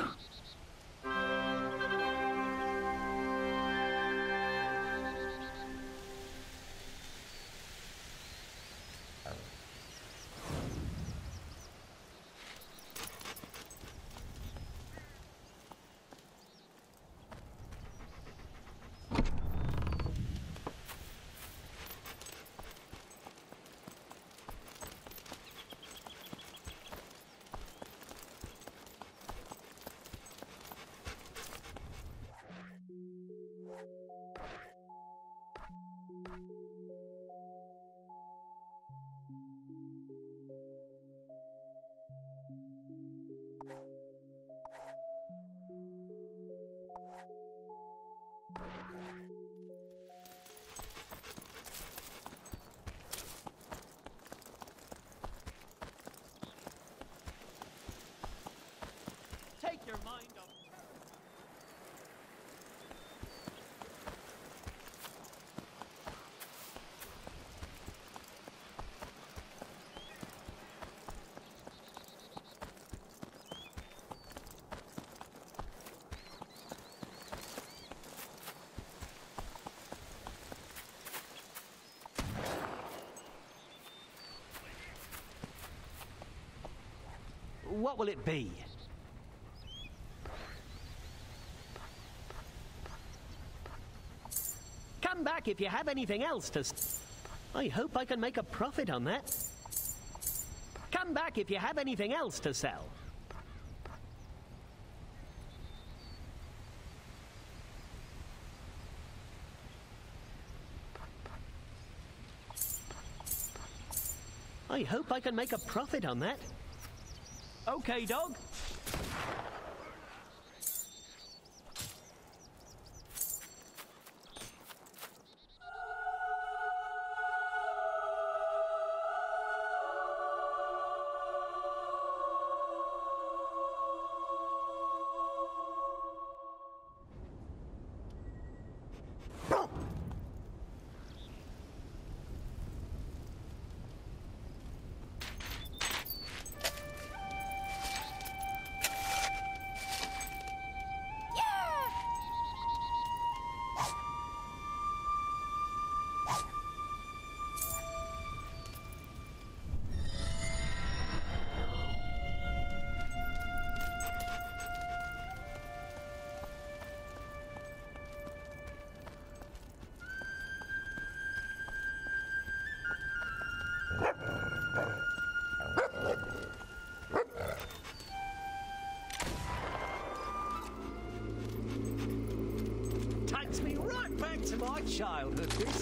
Your mind up. What will it be? Come back if you have anything else to. I hope I can make a profit on that. Come back if you have anything else to sell. I hope I can make a profit on that. Okay, dog. Childhood, this.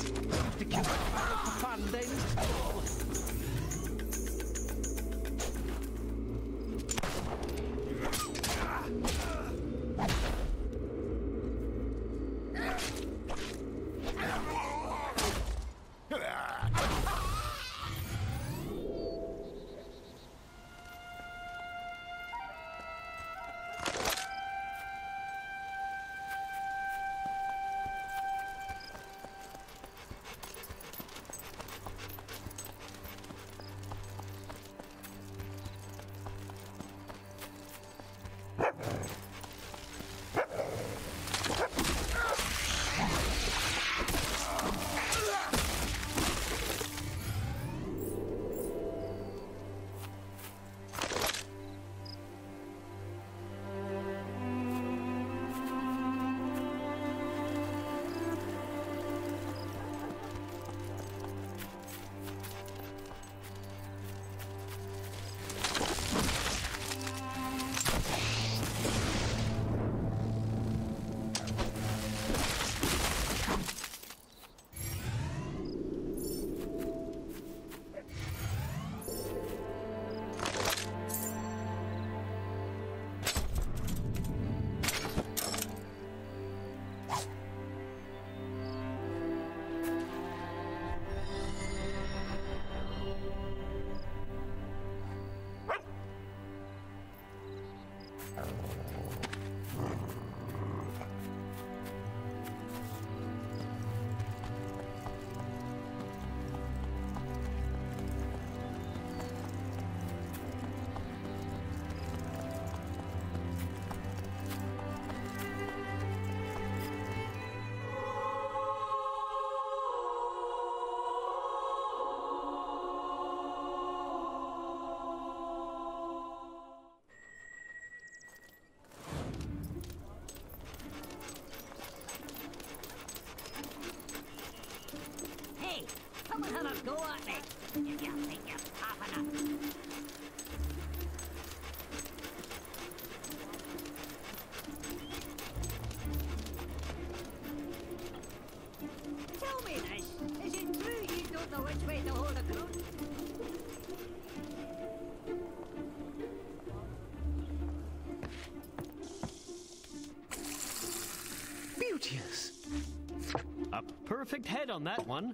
Head on that one.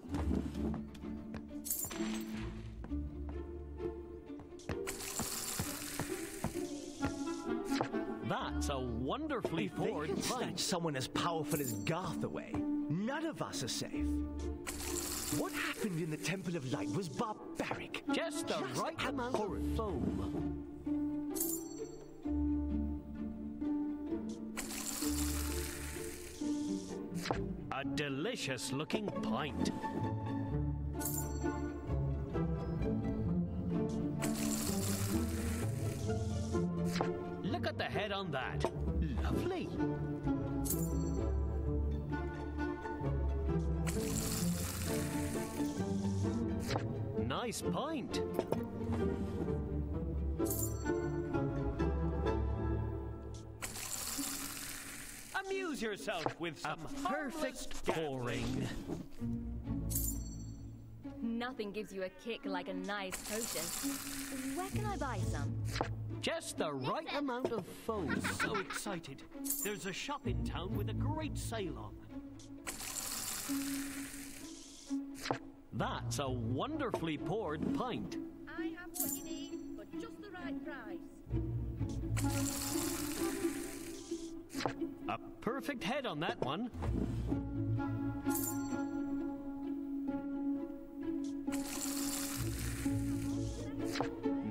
That's a wonderfully If they can pint. someone as powerful as Garth away, none of us are safe. What happened in the Temple of Light was barbaric. Just the right amount delicious looking pint. Look at the head on that. Lovely. Nice pint. Yourself with some perfect pouring. Nothing gives you a kick like a nice potion. Where can I buy some? Just the right amount of foam. So excited. There's a shop in town with a great sale on. That's a wonderfully poured pint. I have what you need for just the right price. A perfect head on that one.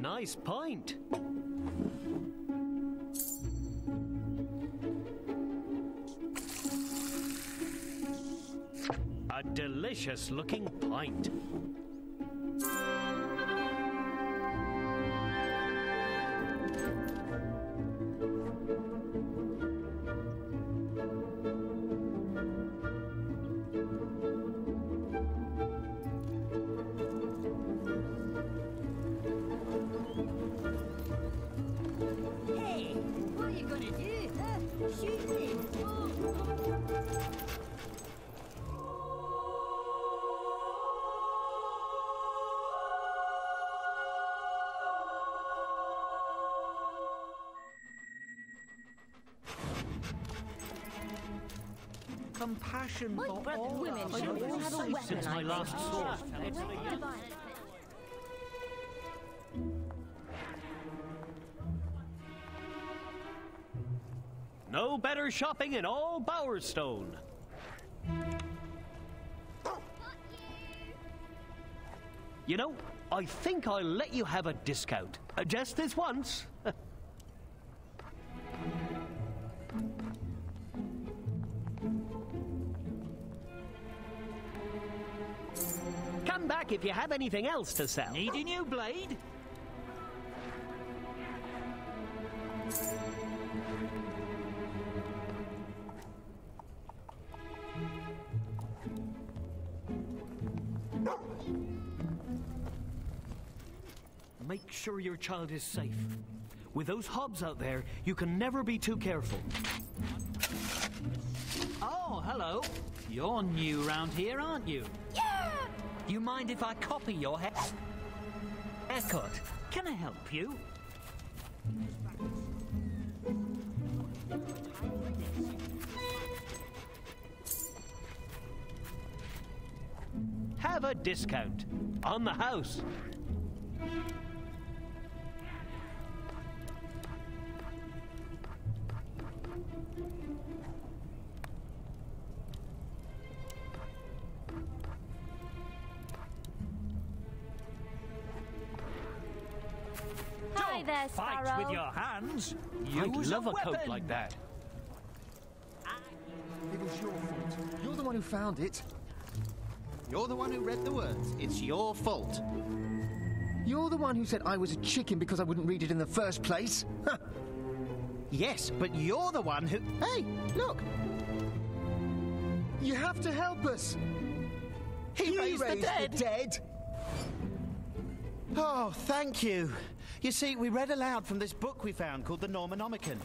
Nice pint. A delicious looking pint. Brother all. I should know all have a weapon since my last oh, sword. Buy it? No better shopping in all Bowerstone. You know, I think I'll let you have a discount. Just this once. Come back if you have anything else to sell. Need a new blade? Make sure your child is safe. With those hobs out there, you can never be too careful. Oh, hello. You're new round here, aren't you? Yeah! You mind if I copy your hair? haircut? Can I help you? Have a discount on the house. Hi there, Fight with your hands. I'd love a, weapon. coat like that. It was your fault. You're the one who found it. You're the one who read the words. It's your fault. You're the one who said I was a chicken because I wouldn't read it in the first place. Huh. Yes, but you're the one who. Hey, look! You have to help us! He raised the dead. dead. Oh, thank you. You see, we read aloud from this book we found called the Normanomicon.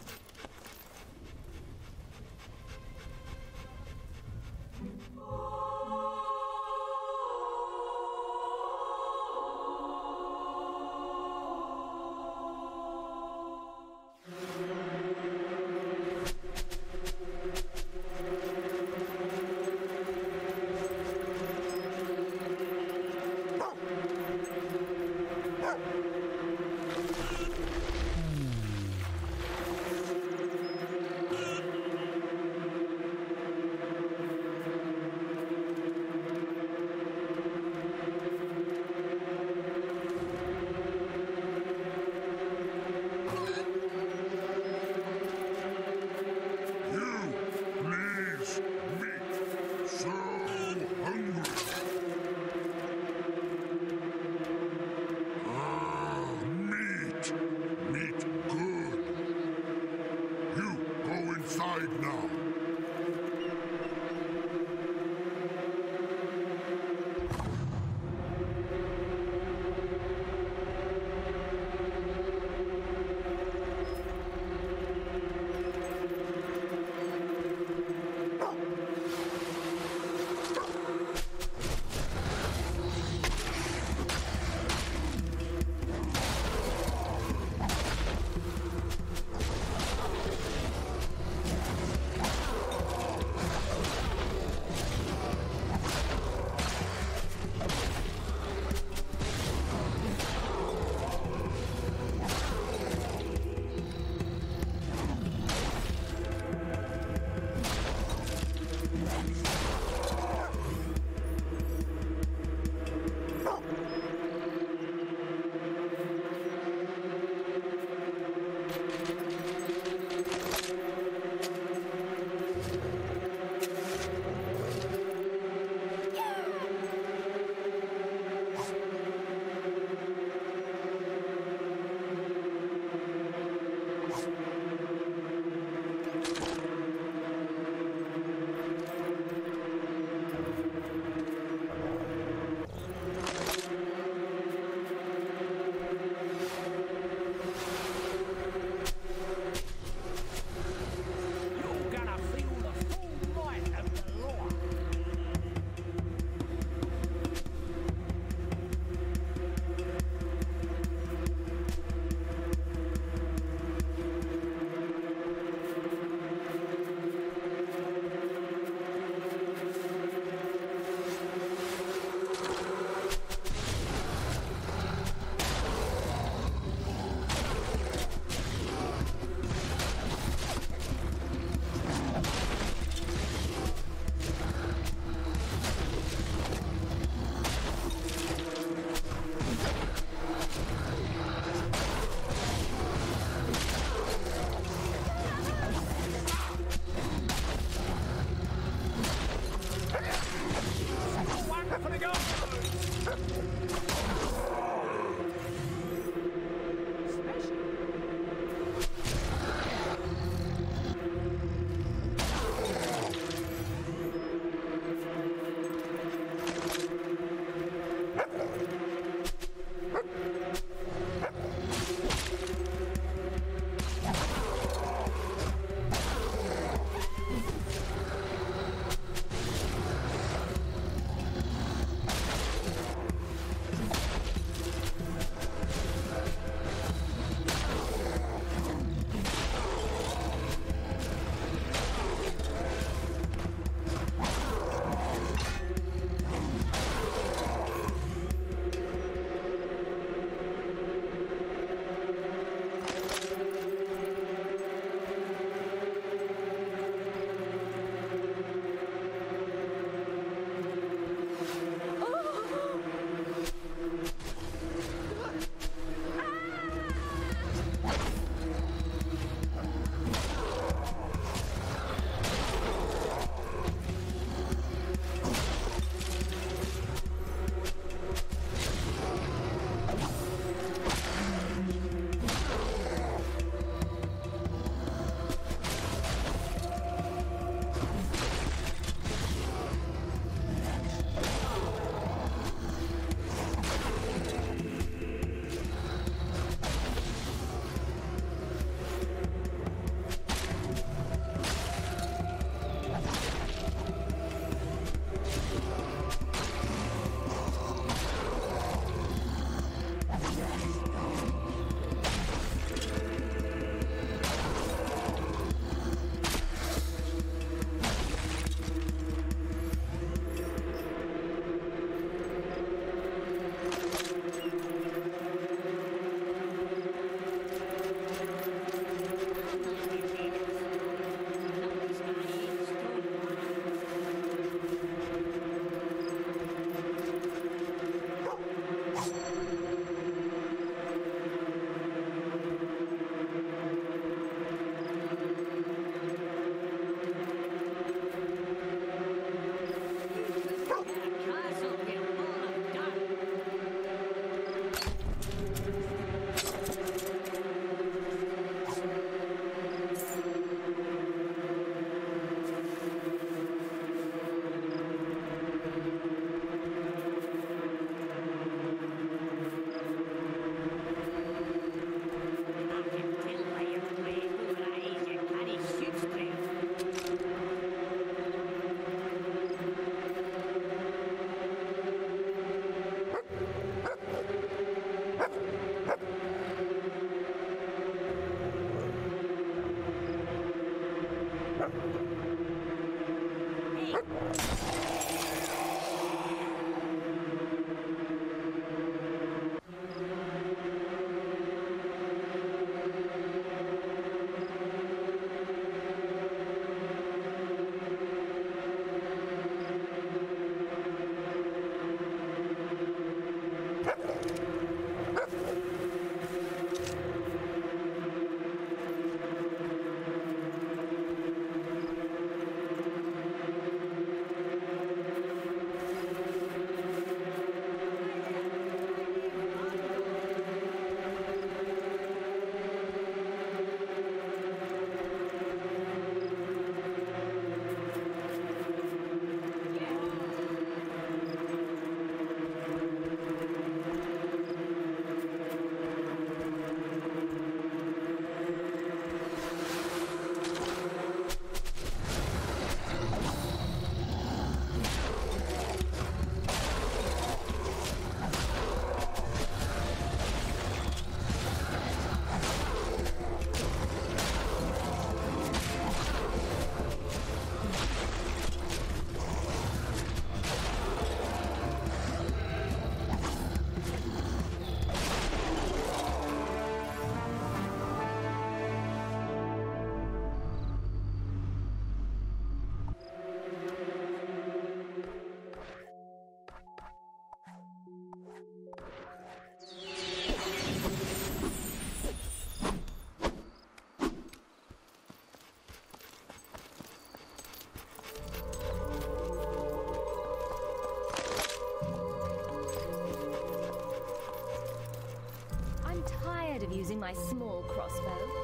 My small crossbow.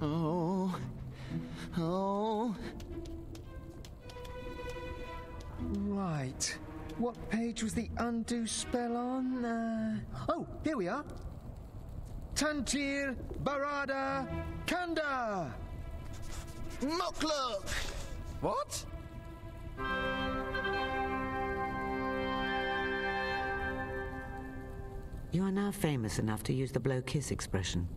Oh. Oh. Right. What page was the undo spell on? Uh, oh, here we are. Tantir Barada Kanda. Mukluk! What? You are now famous enough to use the blow kiss expression.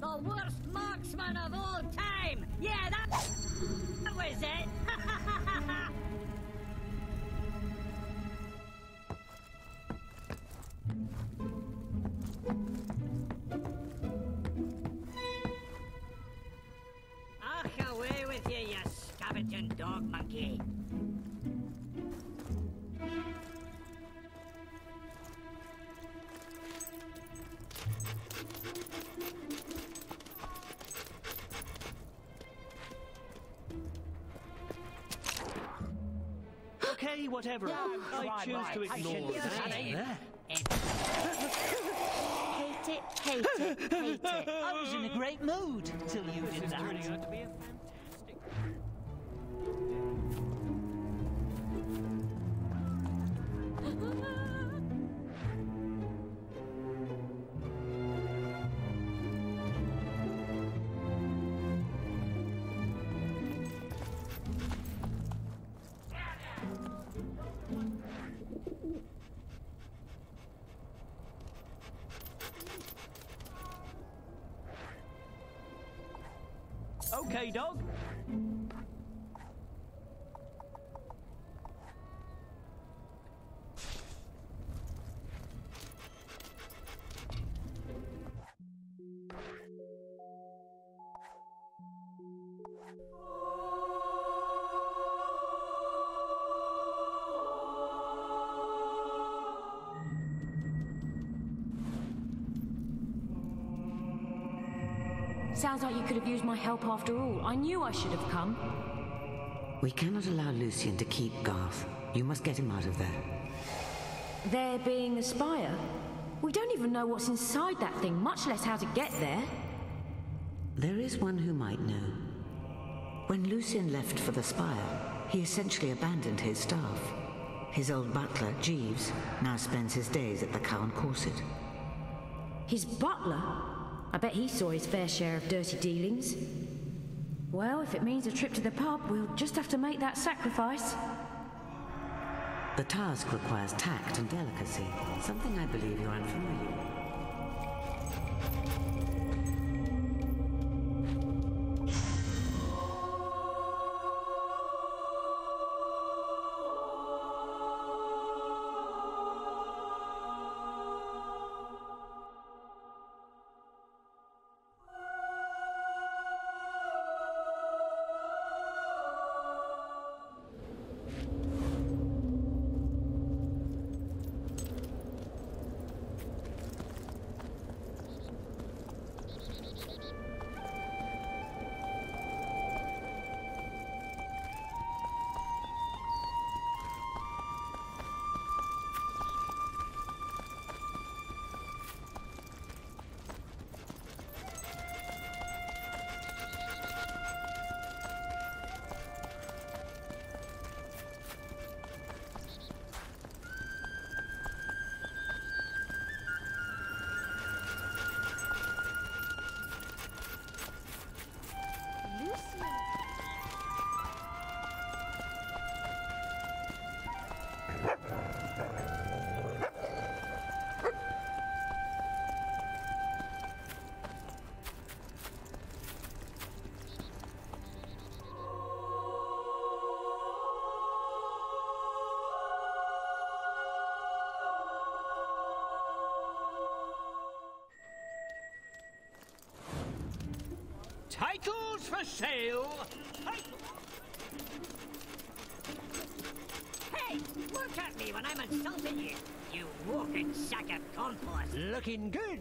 The worst marksman of all time. Yeah, that, that was it. Ach, away with you, you scavenging dog monkey. Whatever. I choose to right. Ignore that. Hate it, hate it, hate it. I was in a great mood till you did that. Sounds like you could have used my help after all. I knew I should have come. We cannot allow Lucien to keep Garth. You must get him out of there. There being the spire. We don't even know what's inside that thing, much less how to get there. There is one who might know. When Lucien left for the spire, he essentially abandoned his staff. His old butler, Jeeves, now spends his days at the Cow and Corset. His butler? I bet he saw his fair share of dirty dealings. Well, if it means a trip to the pub, we'll just have to make that sacrifice. The task requires tact and delicacy, something I believe you're unfamiliar with. Titles for sale. Hey, look at me when I'm insulting you. You walking sack of compost. Looking good.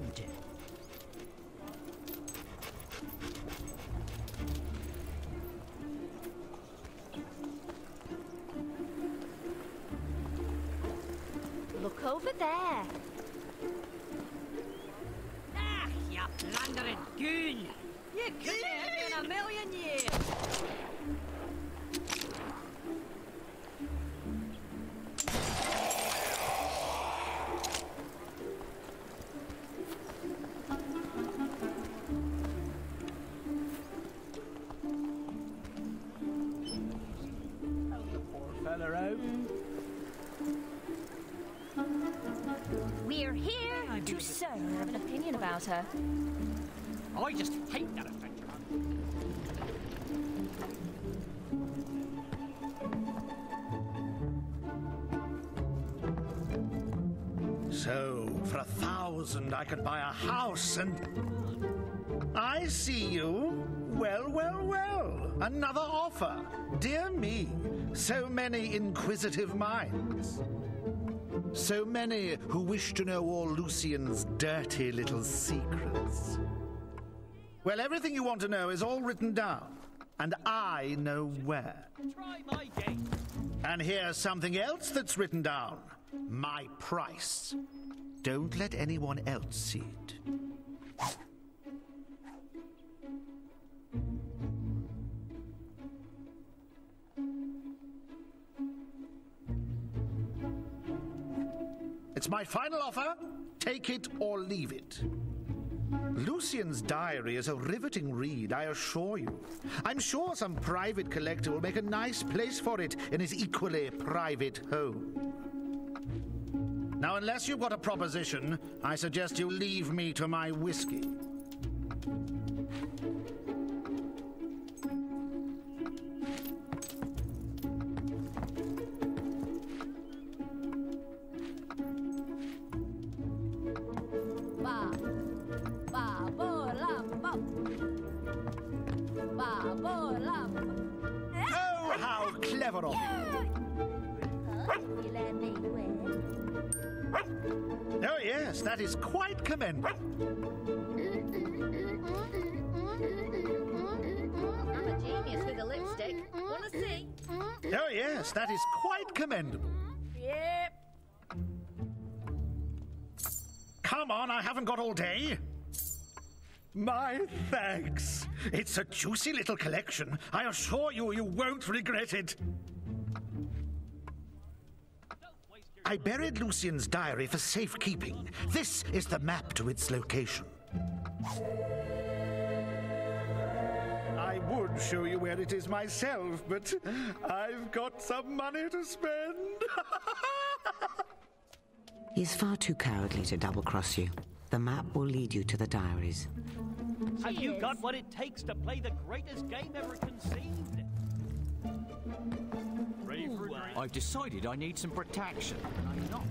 Look over there. Her. I just hate that adventure. So, for a thousand, I could buy a house and. I see you. Well, well, well. Another offer. Dear me, so many inquisitive minds. So many who wish to know all Lucien's dirty little secrets. Well, everything you want to know is all written down, and I know where. And here's something else that's written down my price. Don't let anyone else see it. It's my final offer. Take it or leave it. Lucien's diary is a riveting read, I assure you. I'm sure some private collector will make a nice place for it in his equally private home. Now, unless you've got a proposition, I suggest you leave me to my whiskey. Oh, how clever of You let me win. you! Oh, yes, that is quite commendable. I'm a genius with a lipstick. Wanna see? Oh, yes, that is quite commendable. Yep. Come on, I haven't got all day. My thanks. It's a juicy little collection. I assure you, you won't regret it. I buried Lucien's diary for safekeeping. This is the map to its location. I would show you where it is myself, but I've got some money to spend. He's far too cowardly to double cross you. The map will lead you to the diaries. Have you got what it takes to play the greatest game ever conceived? Ready for? I've decided I need some protection. I'm not.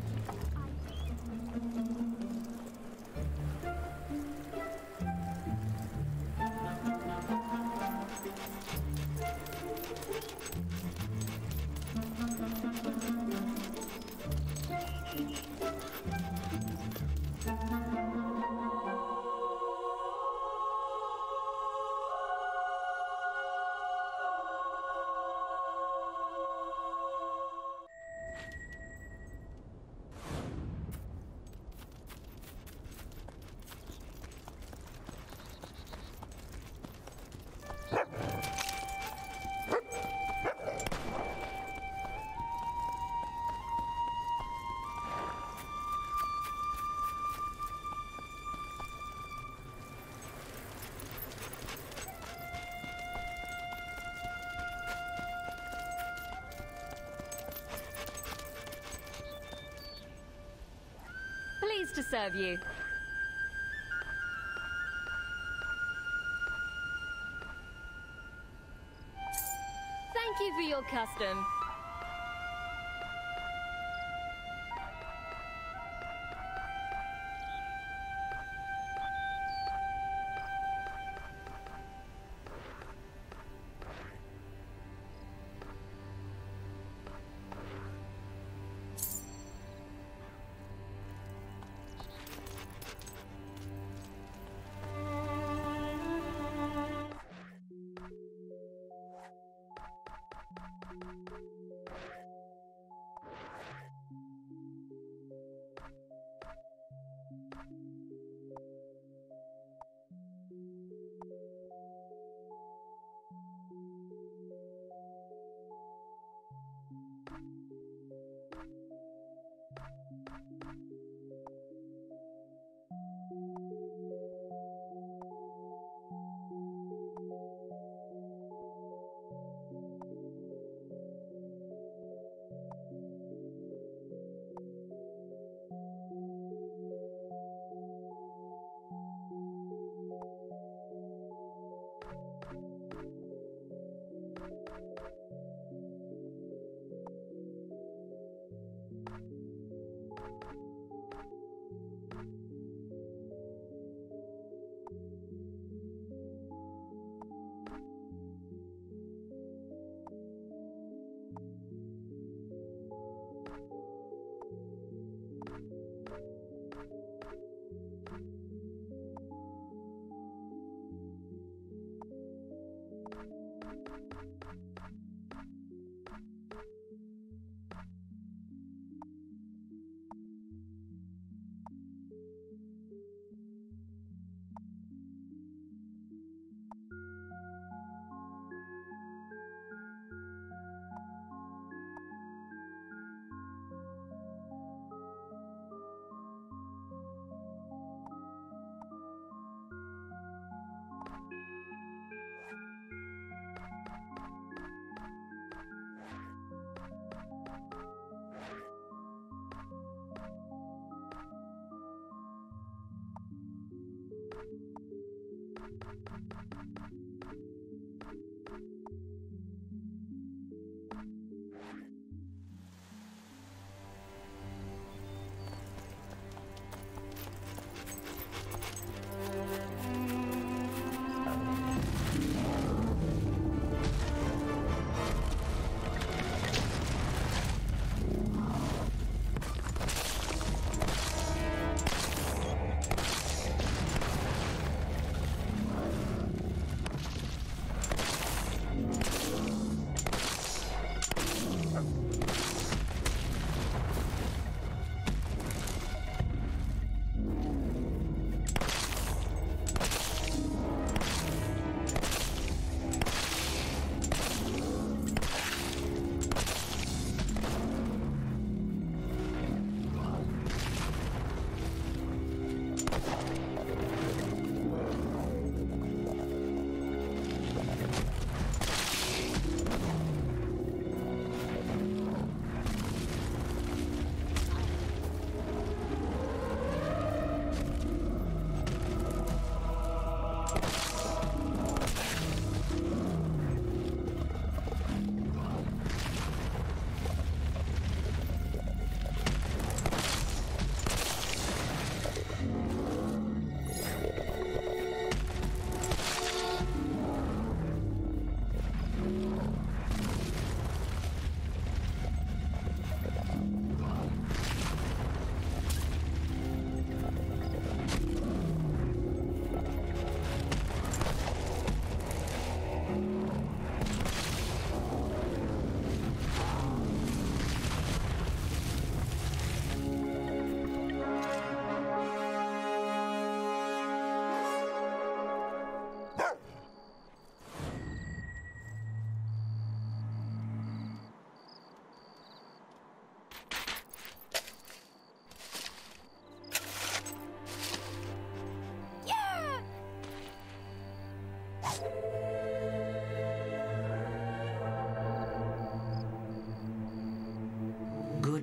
Pleased to serve you. Thank you for your custom.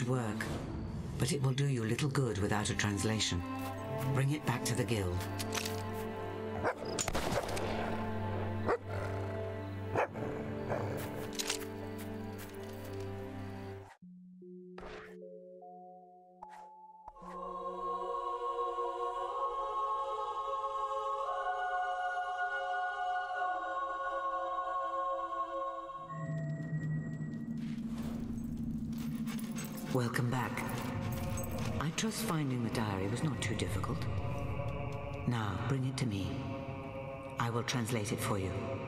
Work. But it will do you little good without a translation. Bring it back to the guild. Difficult. Now, bring it to me. I will translate it for you. You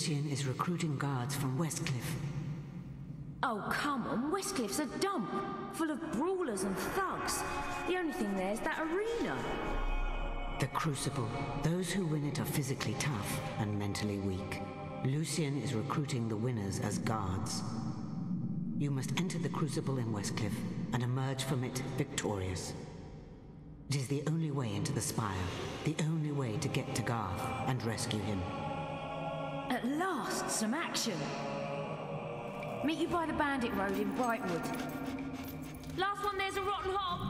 Lucien is recruiting guards from Westcliff. Oh, come on, Westcliff's a dump, full of brawlers and thugs. The only thing there's that arena. The Crucible. Those who win it are physically tough and mentally weak. Lucien is recruiting the winners as guards. You must enter the Crucible in Westcliff and emerge from it victorious. It is the only way into the Spire, the only way to get to Garth and rescue him. At last, some action. Meet you by the Bandit Road in Brightwood. Last one there's a rotten hop.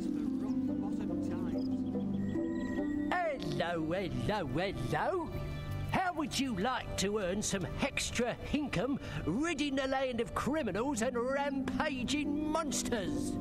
Hello, hello. How would you like to earn some extra income ridding the land of criminals and rampaging monsters?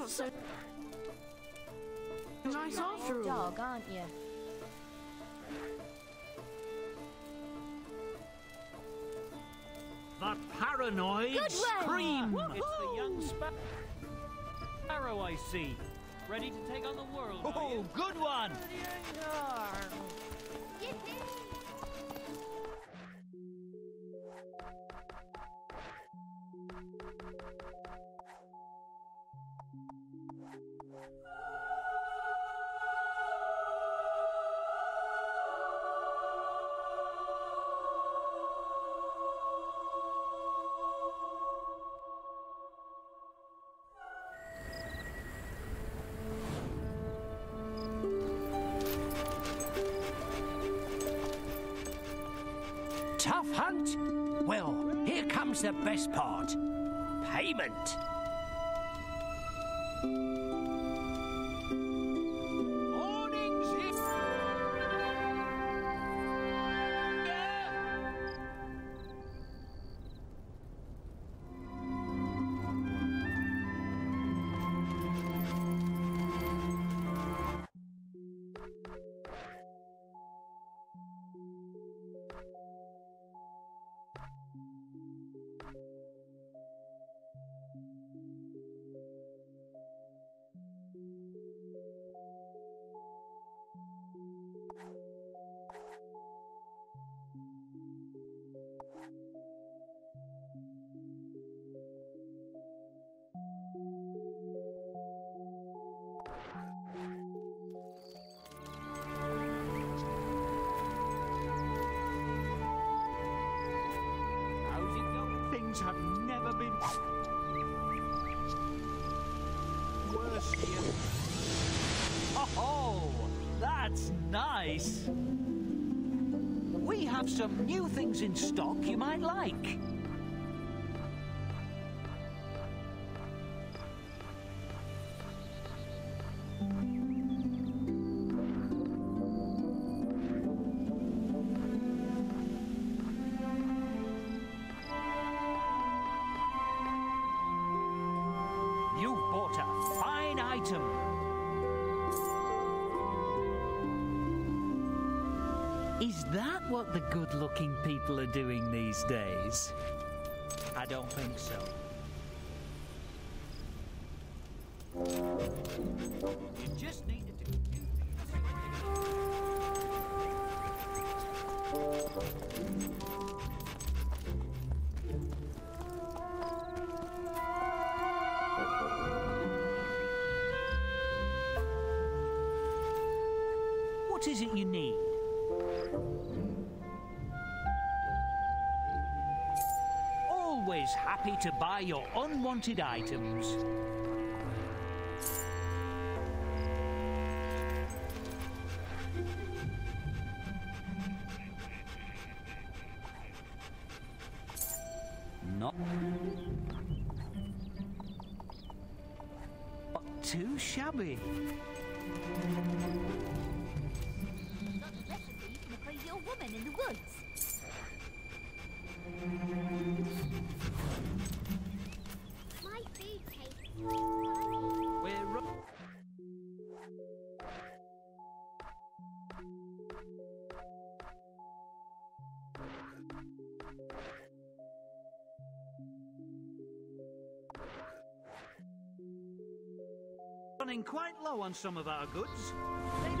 You're not so nice after all. dog, aren't you? The paranoid Good one! scream. It's the young spa- sparrow I see. Ready to take on the world. are Oh, you? good one. The best part payment. That's nice. We have some new things in stock you might like. People are doing these days? I don't think so. You just to. What is it you need? Happy to buy your unwanted items. running quite low on some of our goods. They